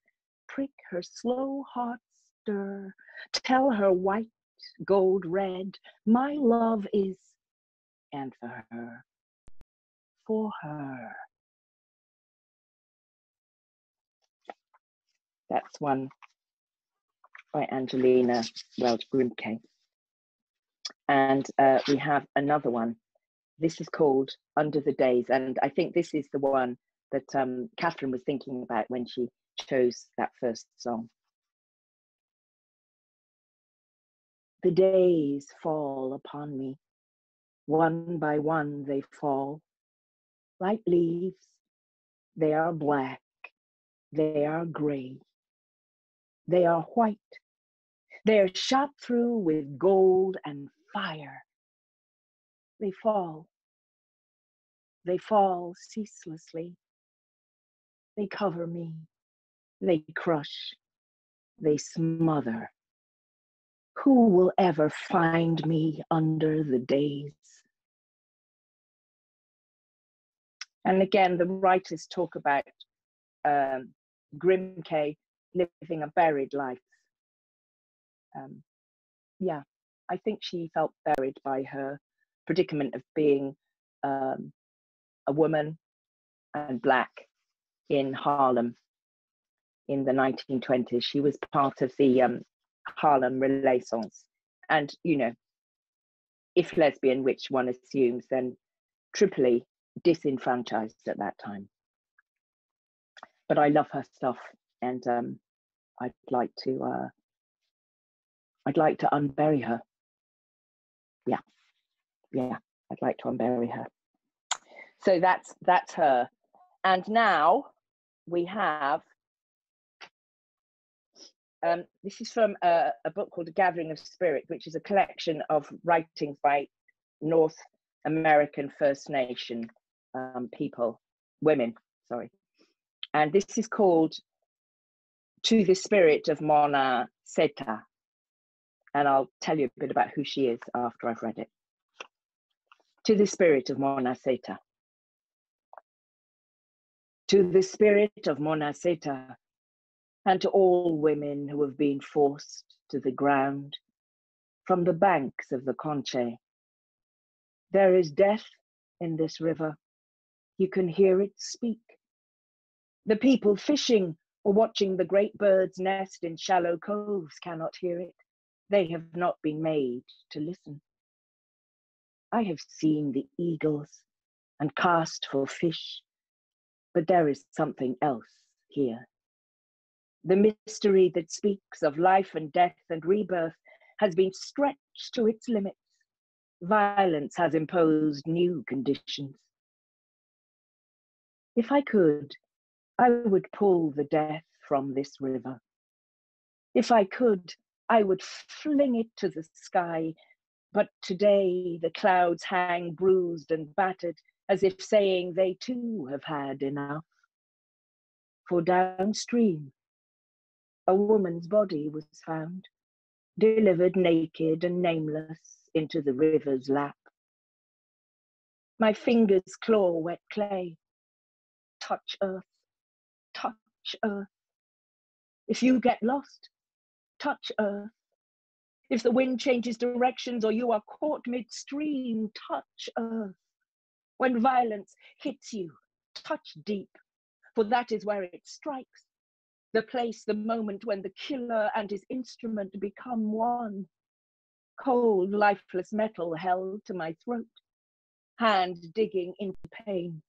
S2: prick her slow heart stir, tell her white, gold red, my love is, and for her, for her. That's one by Angelina Weld Grimke. And uh, we have another one. This is called Under the Days. And I think this is the one that um, Katherine was thinking about when she chose that first song. The days fall upon me, one by one they fall, like leaves. They are black, they are gray, they are white, they are shot through with gold and fire. They fall, they fall ceaselessly. They cover me, they crush, they smother. Who will ever find me under the days? And again, the writers talk about um, Grimke living a buried life. Um, yeah, I think she felt buried by her predicament of being um, a woman and black in Harlem in the 1920s. She was part of the um, Harlem Renaissance. And, you know, if lesbian, which one assumes, then triply disenfranchised at that time. But I love her stuff and um, I'd like to uh, I'd like to unbury her. Yeah, yeah, I'd like to unbury her. So that's that's her. And now we have um, this is from a, a, book called A Gathering of Spirit, which is a collection of writings by North American First Nation um, people, women, sorry. And this is called To the Spirit of Mona Seta. And I'll tell you a bit about who she is after I've read it. To the Spirit of Monahsetah. To the Spirit of Monahsetah, and to all women who have been forced to the ground from the banks of the Conche. There is death in this river. You can hear it speak. The people fishing or watching the great birds nest in shallow coves cannot hear it. They have not been made to listen. I have seen the eagles and cast for fish, but there is something else here. The mystery that speaks of life and death and rebirth has been stretched to its limits. Violence has imposed new conditions. If I could, I would pull the death from this river. If I could, I would fling it to the sky. But today the clouds hang bruised and battered, as if saying they too have had enough. For downstream, a woman's body was found, delivered naked and nameless into the river's lap. My fingers claw wet clay, touch earth, earth. If you get lost, touch earth. If the wind changes directions or you are caught midstream, touch earth. When violence hits you, touch deep, for that is where it strikes the place, the moment when the killer and his instrument become one. Cold, lifeless metal held to my throat, hand digging into pain.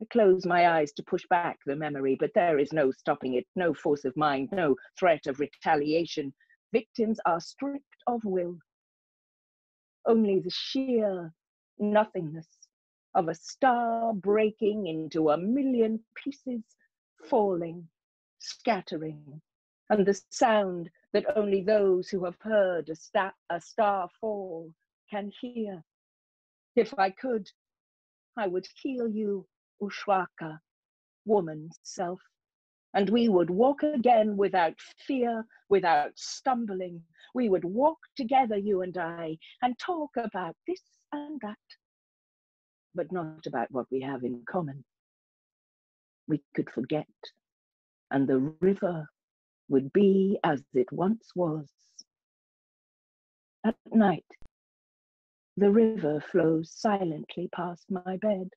S2: I close my eyes to push back the memory, but there is no stopping it, no force of mind, no threat of retaliation. Victims are stripped of will. Only the sheer nothingness of a star breaking into a million pieces, falling scattering, and the sound that only those who have heard a, sta- a star fall can hear. If I could, I would heal you, Uswaka, woman self, and we would walk again without fear, without stumbling. We would walk together, you and I, and talk about this and that, but not about what we have in common. We could forget and the river would be as it once was. At night, the river flows silently past my bed,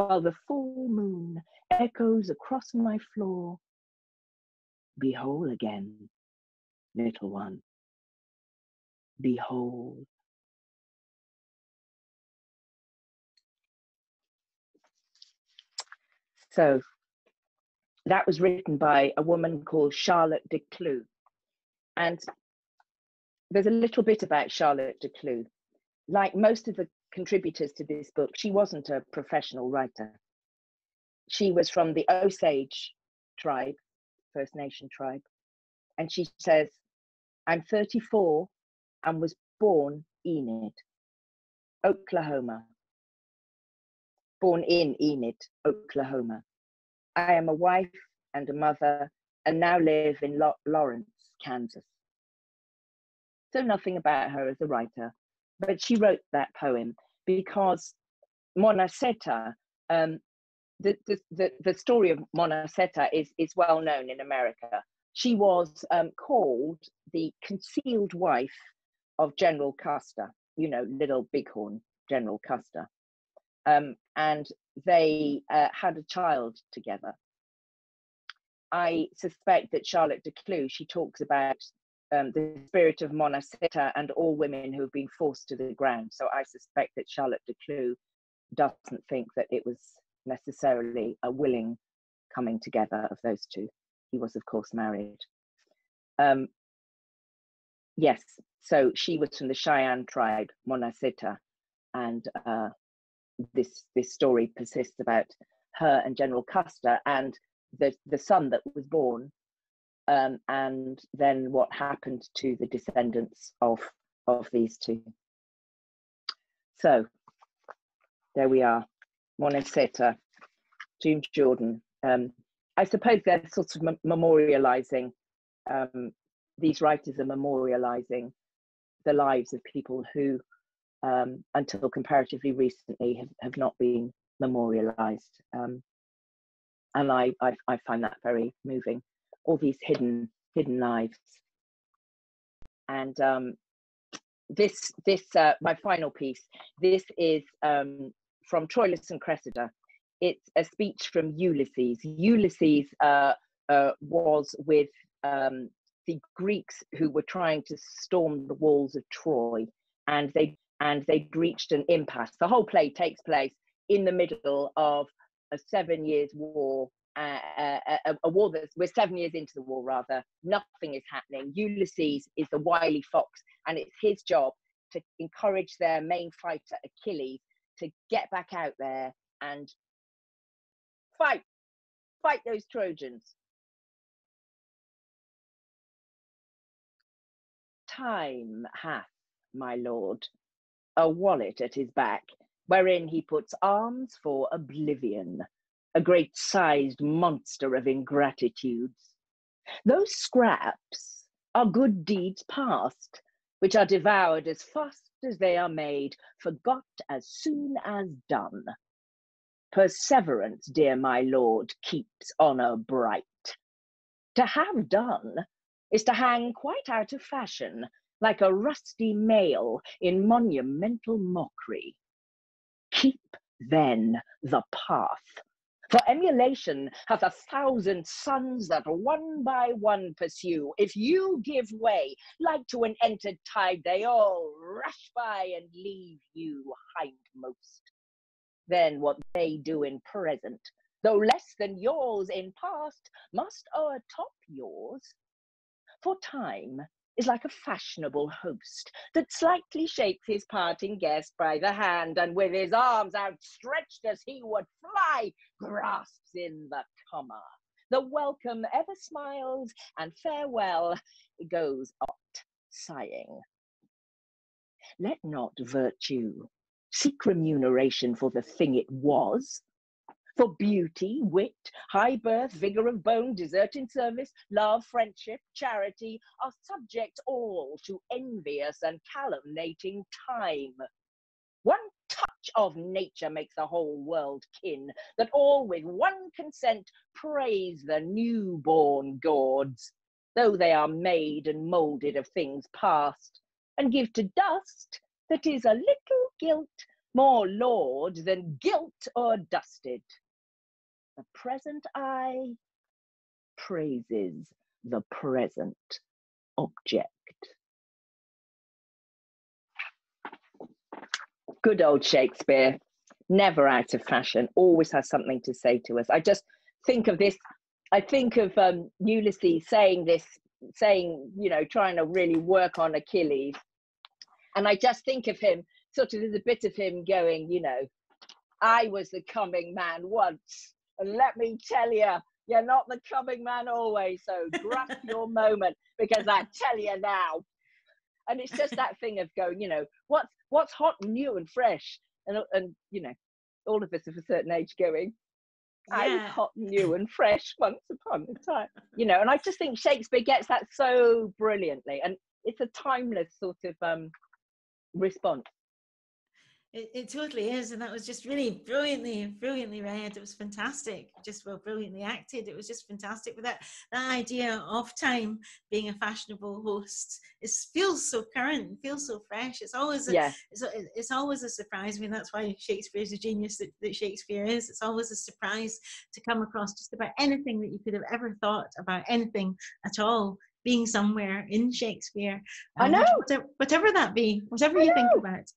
S2: while the full moon echoes across my floor. Be whole again, little one. Be whole. So that was written by a woman called Charlotte Declue. And there's a little bit about Charlotte Declue. Like most of the contributors to this book, she wasn't a professional writer. She was from the Osage tribe, First Nation tribe. And she says, I'm 34 and was born Enid, Oklahoma. Born in Enid, Oklahoma. I am a wife and a mother and now live in Lawrence, Kansas. So nothing about her as a writer, but she wrote that poem because Monahsetah, um, the, the, the, the, story of Monahsetah is, is well known in America. She was um, called the concealed wife of General Custer, you know, little bighorn General Custer. Um, and they uh, had a child together. I suspect that Charlotte Declue, she talks about um, the spirit of Monahsetah and all women who have been forced to the ground. So I suspect that Charlotte Declue doesn't think that it was necessarily a willing coming together of those two. He was, of course, married. Um, yes, so she was from the Cheyenne tribe, Monahsetah, and uh, this this story persists about her and General Custer and the the son that was born um, and then what happened to the descendants of of these two. So there we are, Monahsetah, June Jordan. Um, I suppose they're sort of memorializing, um, these writers are memorializing the lives of people who, um, until comparatively recently, have, have not been memorialized. Um, and I, I, I find that very moving all these hidden hidden lives. And um, this this uh, my final piece. This is um, from Troilus and Cressida. It's a speech from Ulysses. Ulysses uh, uh, was with um, the Greeks who were trying to storm the walls of Troy, and they and they reached an impasse. The whole play takes place in the middle of a seven years war a, a, a, war that's we're seven years into the war rather. Nothing is happening. Ulysses is the wily fox and it's his job to encourage their main fighter achilles to get back out there and fight fight those trojans. Time hath my lord a wallet at his back wherein he puts arms for oblivion a great sized monster of ingratitudes. Those scraps are good deeds past, which are devoured as fast as they are made, forgot as soon as done. Perseverance, dear my lord, keeps honour bright. To have done is to hang quite out of fashion, like a rusty mail in monumental mockery. Keep then the path for emulation hath a thousand sons that one by one pursue. If you give way, like to an entered tide, they all rush by and leave you hindmost. Then what they do in present, though less than yours in past, must o'ertop yours. For time is like a fashionable host that slightly shakes his parting guest by the hand and with his arms outstretched as he would fly, grasps in the comer. The welcome ever smiles and farewell goes oft sighing. Let not virtue seek remuneration for the thing it was, for beauty, wit, high birth, vigor of bone, desert in service, love, friendship, charity are subject all to envious and calumniating time. One touch of nature makes the whole world kin, that all with one consent praise the newborn gods, though they are made and moulded of things past, and give to dust that is a little gilt more laud than gilt or dusted. The present eye praises the present object. Good old Shakespeare. never out of fashion, always has something to say to us. I just think of this, I think of um, Ulysses saying this, saying, you know, trying to really work on Achilles. And I just think of him, sort of, there's a bit of him going, you know, I was the coming man once. And let me tell you, you're not the coming man always. So grasp your moment because I tell you now. And it's just that thing of going, you know, what's what's hot and new and fresh, and and you know, all of us of a certain age going, I was hot and new and fresh once upon a time, you know. And I just think Shakespeare gets that so brilliantly, and it's a timeless sort of um response.
S1: It, it totally is, and that was just really brilliantly, brilliantly read. It was fantastic, just well, brilliantly acted. It was just fantastic. But that that idea of time being a fashionable host, it feels so current, feels so fresh. It's always a,
S2: yeah.
S1: it's, it's always a surprise. I mean, that's why Shakespeare's a genius that, that Shakespeare is. It's always a surprise to come across just about anything that you could have ever thought about anything at all being somewhere in Shakespeare.
S2: Um, I know.
S1: Whatever, whatever that be, whatever I you know. think about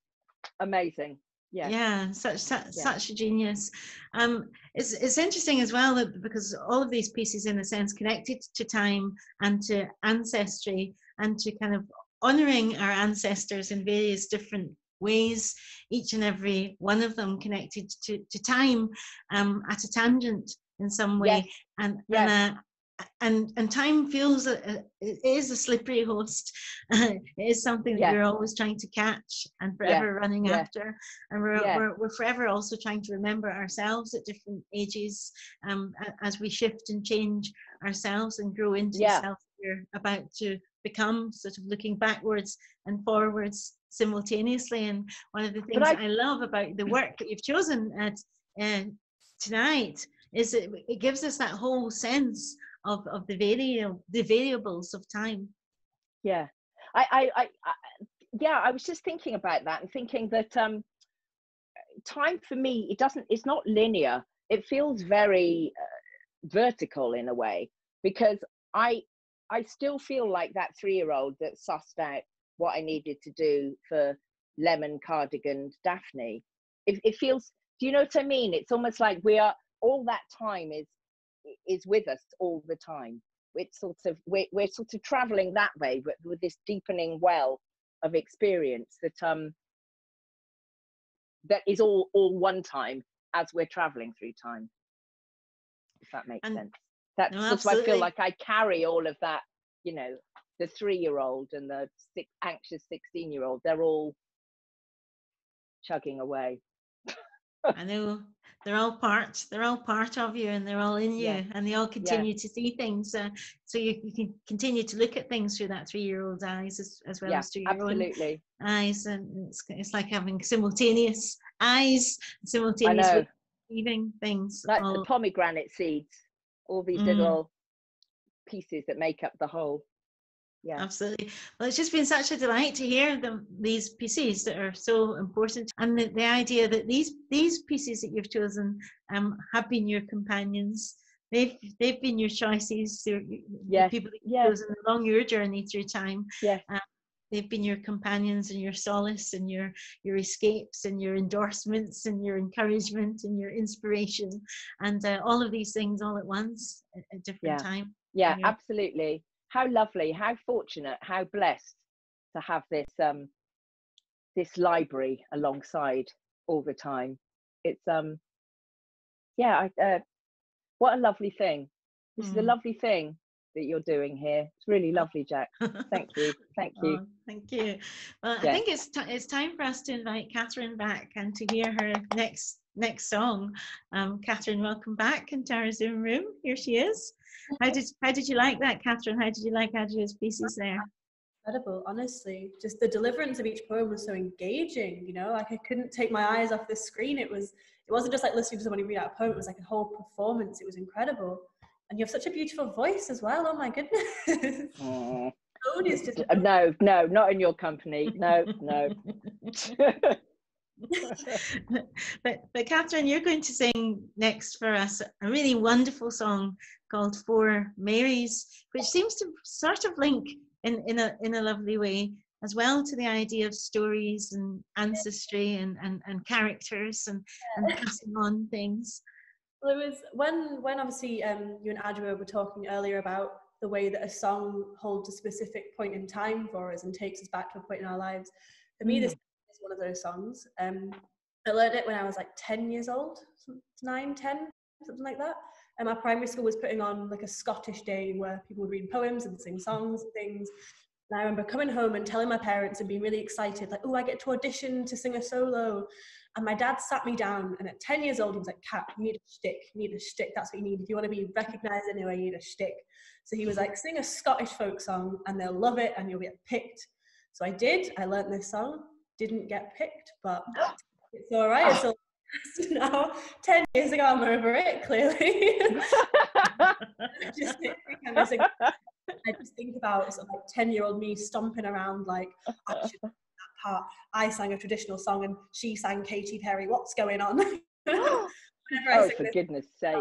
S2: amazing yeah
S1: yeah such such, yeah. such a genius um it's it's interesting as well that because all of these pieces in a sense connected to time and to ancestry and to kind of honoring our ancestors in various different ways each and every one of them connected to, to time um, at a tangent in some way yes. and, yes. and and and time feels a, it is a slippery host it is something that yeah. we're always trying to catch and forever yeah. running yeah. after and we're, we're, we're forever also trying to remember ourselves at different ages um, as we shift and change ourselves and grow into the self we're about to become sort of looking backwards and forwards simultaneously and one of the things I, I, love about the work that you've chosen at uh, tonight is that it gives us that whole sense of, of the variable the variables of time.
S2: Yeah. I, I, I, I yeah i was just thinking about that and thinking that um time for me it doesn't it's not linear. It feels very uh, vertical in a way because i i still feel like that three year old that sussed out what i needed to do for lemon cardigan daphne. It, it feels do you know what i mean? It's almost like we are all that time is is with us all the time. It's sort of we're, we're sort of traveling that way, but with this deepening well of experience that um that is all all one time as we're traveling through time. If that makes and, sense. That's, no, that's why I feel like I carry all of that. You know, the three-year-old and the six, anxious sixteen-year-old. They're all chugging away.
S1: I know they're all part they're all part of you and they're all in you yeah. and they all continue yeah. to see things uh, so you, you can continue to look at things through that three-year-old's eyes as, as well
S2: yeah,
S1: as through your
S2: absolutely.
S1: own eyes and it's, it's like having simultaneous eyes simultaneous receiving things
S2: like all. the pomegranate seeds all these mm. little pieces that make up the whole
S1: yeah. Absolutely. Well it's just been such a delight to hear them these pieces that are so important and the, the idea that these these pieces that you've chosen um, have been your companions. They've they've been your choices
S2: yeah
S1: people that
S2: you've
S1: chosen along your journey through time.
S2: Yeah
S1: um, they've been your companions and your solace and your your escapes and your endorsements and your encouragement and your inspiration. And uh, all of these things all at once at, at different
S2: yeah.
S1: time.
S2: Yeah absolutely how lovely, how fortunate, how blessed to have this um, this library alongside all the time. It's um, yeah, I, uh, what a lovely thing. This mm. is a mm. lovely thing that you're doing here. It's really lovely, Jack. Thank you. Thank you.
S1: Oh, thank you. Well, yeah. I think it's it's time for us to invite Katherine back and to hear her next next song. Um, Katherine, welcome back into our Zoom room. Here she is. How did how did you like that, Katherine? How did you like Adjoa's pieces there?
S3: Incredible, honestly. Just the deliverance of each poem was so engaging. You know, like I couldn't take my eyes off the screen. It was it wasn't just like listening to somebody read out a poem. It was like a whole performance. It was incredible, and you have such a beautiful voice as well. Oh my goodness.
S2: just no, no, not in your company. No, no.
S1: but but Katherine, you're going to sing next for us a really wonderful song called Four Marys, which seems to sort of link in, in a in a lovely way as well to the idea of stories and ancestry and, and, and characters and, and passing on things.
S3: Well, it was when when obviously um, you and Adjoa were talking earlier about the way that a song holds a specific point in time for us and takes us back to a point in our lives. For me,
S1: Mm.
S3: this is one of those songs. Um, I learned it when I was like 10 years old, nine, 10, something like that. And my primary school was putting on like a Scottish day where people would read poems and sing songs and things. And I remember coming home and telling my parents and being really excited, like, oh, I get to audition to sing a solo. And my dad sat me down, and at 10 years old, he was like, Kat, you need a shtick. You need a shtick. That's what you need. If you want to be recognized anyway, you need a shtick. So he was like, sing a Scottish folk song, and they'll love it, and you'll get picked. So I did. I learned this song. Didn't get picked, but it's all right. It's all now. 10 years ago, I'm over it, clearly. just every time I I just think about sort of like 10 year old me stomping around like I should that part. I sang a traditional song and she sang Katy Perry. What's going on?
S2: Oh,
S3: sing
S2: for goodness sake.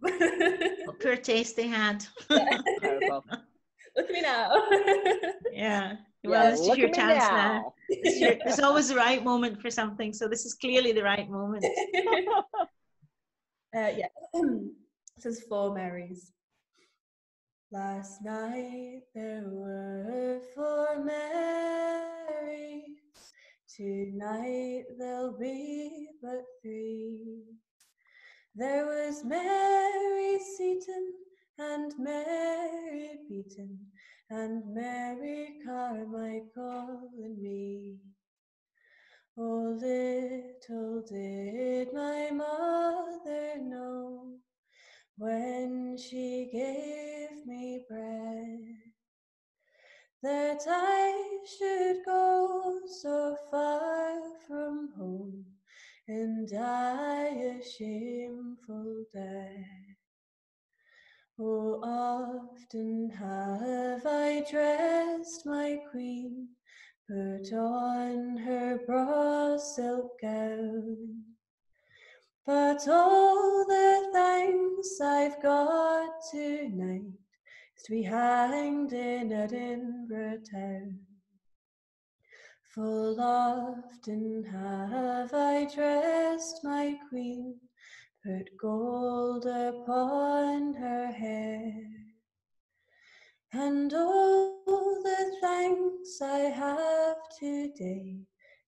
S1: What poor taste they had.
S3: Look at me now.
S1: yeah.
S2: Yeah,
S1: Well, this is your chance now.
S2: now.
S1: It's There's always the right moment for something, so this is clearly the right moment.
S3: uh, yeah. this is Four Marys. Last night there were four Marys. Tonight there'll be but three. There was Mary Seaton and Mary Beaton and Mary Carmichael and me. Oh, little did my mother know when she gave me bread that I should go so far from home and die a shameful death. Oh, often have I dressed my queen, put on her broad silk gown. But all the thanks I've got tonight is to be hanged in Edinburgh town. Full often have I dressed my queen, put gold upon her hair. And all the thanks I have today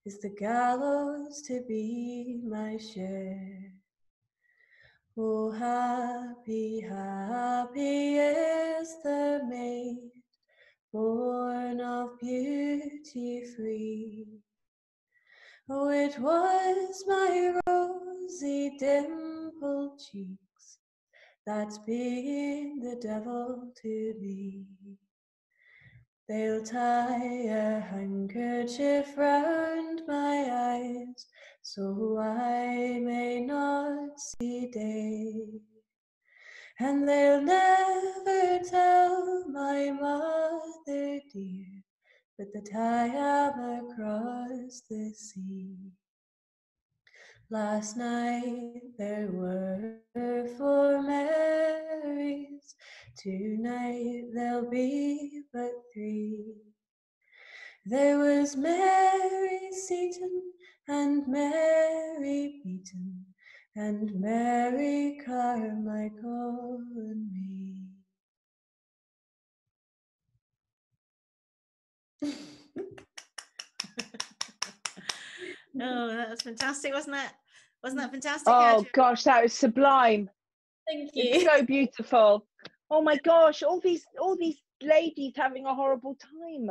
S3: is the gallows to be my share. Oh, happy, happy is the maid born of beauty free. Oh, it was my rosy dimpled cheeks that's been the devil to me. They'll tie a handkerchief round my eyes so I may not see day. And they'll never tell my mother dear, but that I am across the sea. Last night there were four Marys, tonight there'll be but three. There was Mary Seaton and Mary Beaton and Mary Carmichael and me.
S1: Oh, that was fantastic, wasn't that? Wasn't that fantastic?
S2: Oh
S1: Adjoa?
S2: gosh, that was sublime.
S3: Thank
S2: It's
S3: you.
S2: so beautiful. Oh my gosh, all these all these ladies having a horrible time.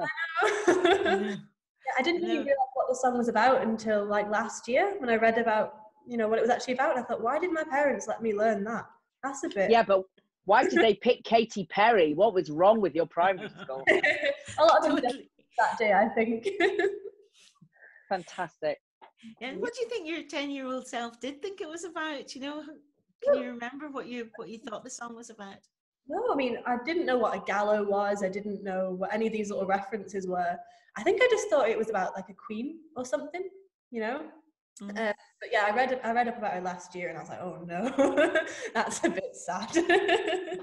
S1: Yeah.
S3: Yeah, I didn't
S1: Yeah.
S3: even realize what the song was about until like last year when I read about you know what it was actually about. I thought, why did my parents let me learn that? That's a bit.
S2: Yeah, but why did they pick Katy Perry? What was wrong with your primary school?
S3: a lot of them did that day, I think.
S2: Fantastic.
S1: Yeah. What do you think your ten-year-old self did think it was about? You know, can you remember what you what you thought the song was about?
S3: no, I mean, I didn't know what a gallow was. I didn't know what any of these little references were. I think I just thought it was about like a queen or something, you know.
S1: Mm.
S3: Uh, but yeah, I read I read up about it last year, and I was like, oh no, that's a bit sad.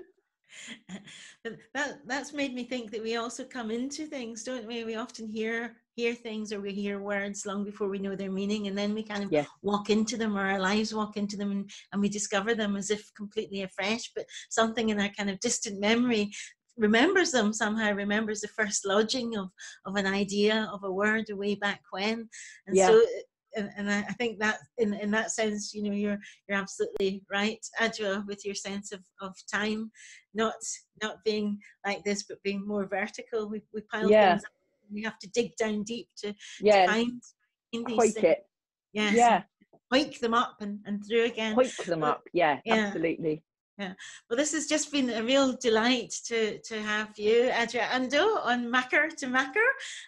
S1: that that's made me think that we also come into things, don't we? We often hear hear things or we hear words long before we know their meaning, and then we kind of
S2: Yes.
S1: walk into them or our lives walk into them and, and we discover them as if completely afresh, but something in our kind of distant memory remembers them somehow, remembers the first lodging of, of an idea, of a word way back when. And
S2: Yeah.
S1: so and, and I I think that in, in that sense, you know, you're you're absolutely right, Adjoa, with your sense of, of time, not not being like this, but being more vertical. We we pile
S2: Yeah.
S1: things up. We have to dig down deep to, to find, find these
S2: Hoik
S1: things.
S2: it.
S1: Yes.
S2: Yeah.
S1: Hoik them up and, and through again.
S2: Hoik them up. Yeah,
S1: Yeah.
S2: absolutely. Yeah.
S1: Well, this has just been a real delight to to have you, Adjoa Andoh, on Makar to Makar,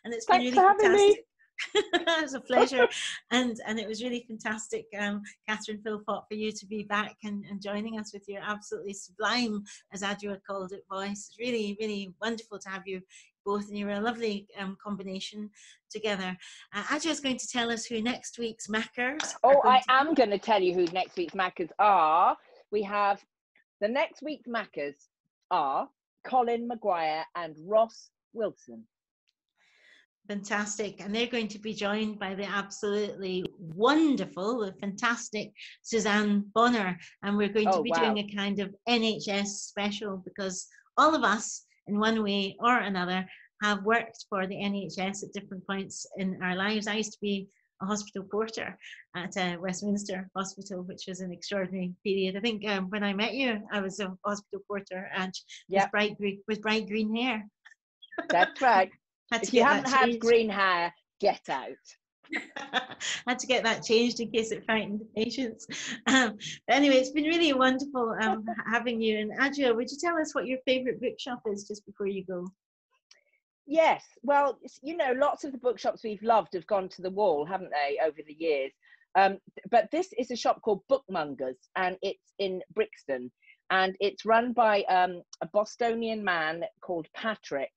S1: and it's been really fantastic. it was a pleasure, and and it was really fantastic, um, Katherine Philpott, for you to be back and, and joining us with your absolutely sublime, as Adjoa called it, voice. It's really really wonderful to have you both, and you're a lovely um, combination together. Uh, Adjoa is going to tell us who next week's Makars.
S2: Oh, I
S1: to
S2: am going to tell you who next week's Makars are. We have the next week's Makars are Colin Maguire and Ross Wilson.
S1: Fantastic. And they're going to be joined by the absolutely wonderful, the fantastic Suzanne Bonnar. And we're going to
S2: Oh,
S1: be
S2: wow.
S1: doing a kind of NHS special because all of us, in one way or another, have worked for the NHS at different points in our lives. I used to be a hospital porter at uh, Westminster Hospital, which was an extraordinary period. I think um, when I met you, I was a hospital porter and
S2: Yeah.
S1: with bright green, with bright green hair.
S2: That's right. If you haven't had green hair, get out.
S1: had to get that changed in case it frightened patients. Um, but anyway, it's been really wonderful um, having you. And Adjoa, would you tell us what your favourite bookshop is just before you go?
S2: Yes, well, you know, lots of the bookshops we've loved have gone to the wall, haven't they, over the years? Um, but this is a shop called Bookmongers, and it's in Brixton, and it's run by um, a Bostonian man called Patrick,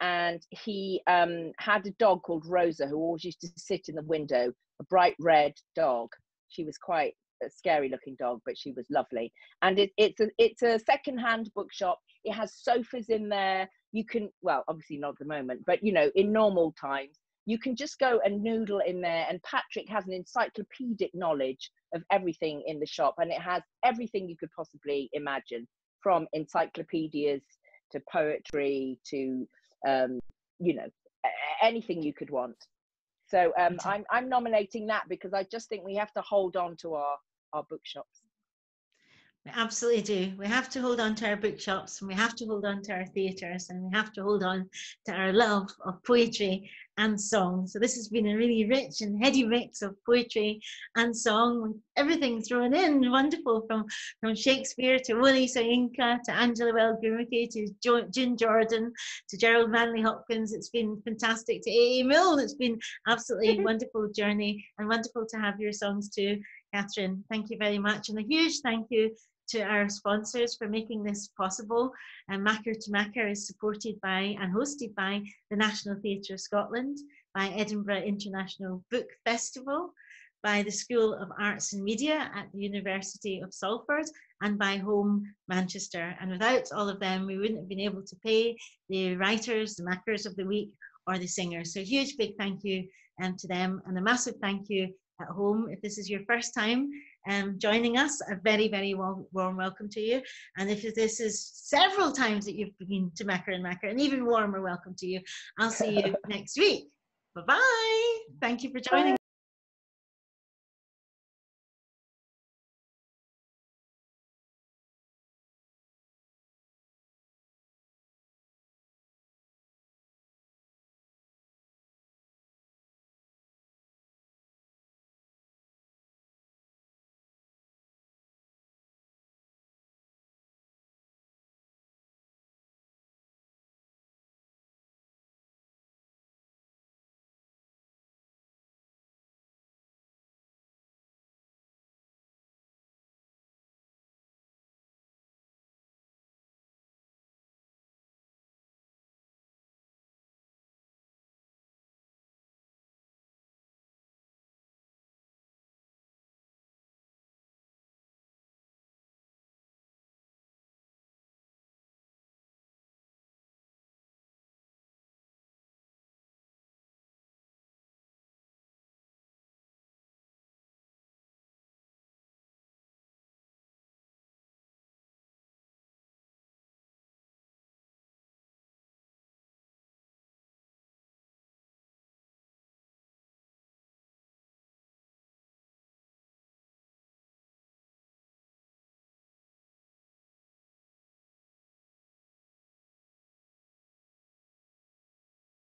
S2: and he um, had a dog called Rosa who always used to sit in the window, a bright red dog. She was quite a scary looking dog, but she was lovely. And it, it's a it's a second hand bookshop. It has sofas in there you can well obviously not at the moment but you know in normal times you can just go and noodle in there and patrick has an encyclopedic knowledge of everything in the shop and it has everything you could possibly imagine from encyclopedias to poetry to um, you know anything you could want. So um, I'm, I'm nominating that because i just think we have to hold on to our our bookshops
S1: We absolutely do. We have to hold on to our bookshops and we have to hold on to our theatres and we have to hold on to our love of poetry and song. So this has been a really rich and heady mix of poetry and song, with everything thrown in. Wonderful from, from Shakespeare to Wole Soyinka to Angela Weld Grimke to jo- June Jordan to Gerald Manley Hopkins. It's been fantastic to A.A. Milne. It's been absolutely wonderful journey and wonderful to have your songs too. Katherine, thank you very much. And a huge thank you to our sponsors for making this possible. And Makar to Makar is supported by and hosted by the National Theatre of Scotland, by Edinburgh International Book Festival, by the School of Arts and Media at the University of Salford, and by Home Manchester. And without all of them, we wouldn't have been able to pay the writers, the Makars of the Week, or the singers. So huge big thank you um, to them, and a massive thank you at home. If this is your first time um, joining us, a very, very warm, warm welcome to you. And if this is several times that you've been to Makar and Makar, an even warmer welcome to you. I'll see you next week. Bye bye. Thank you for joining.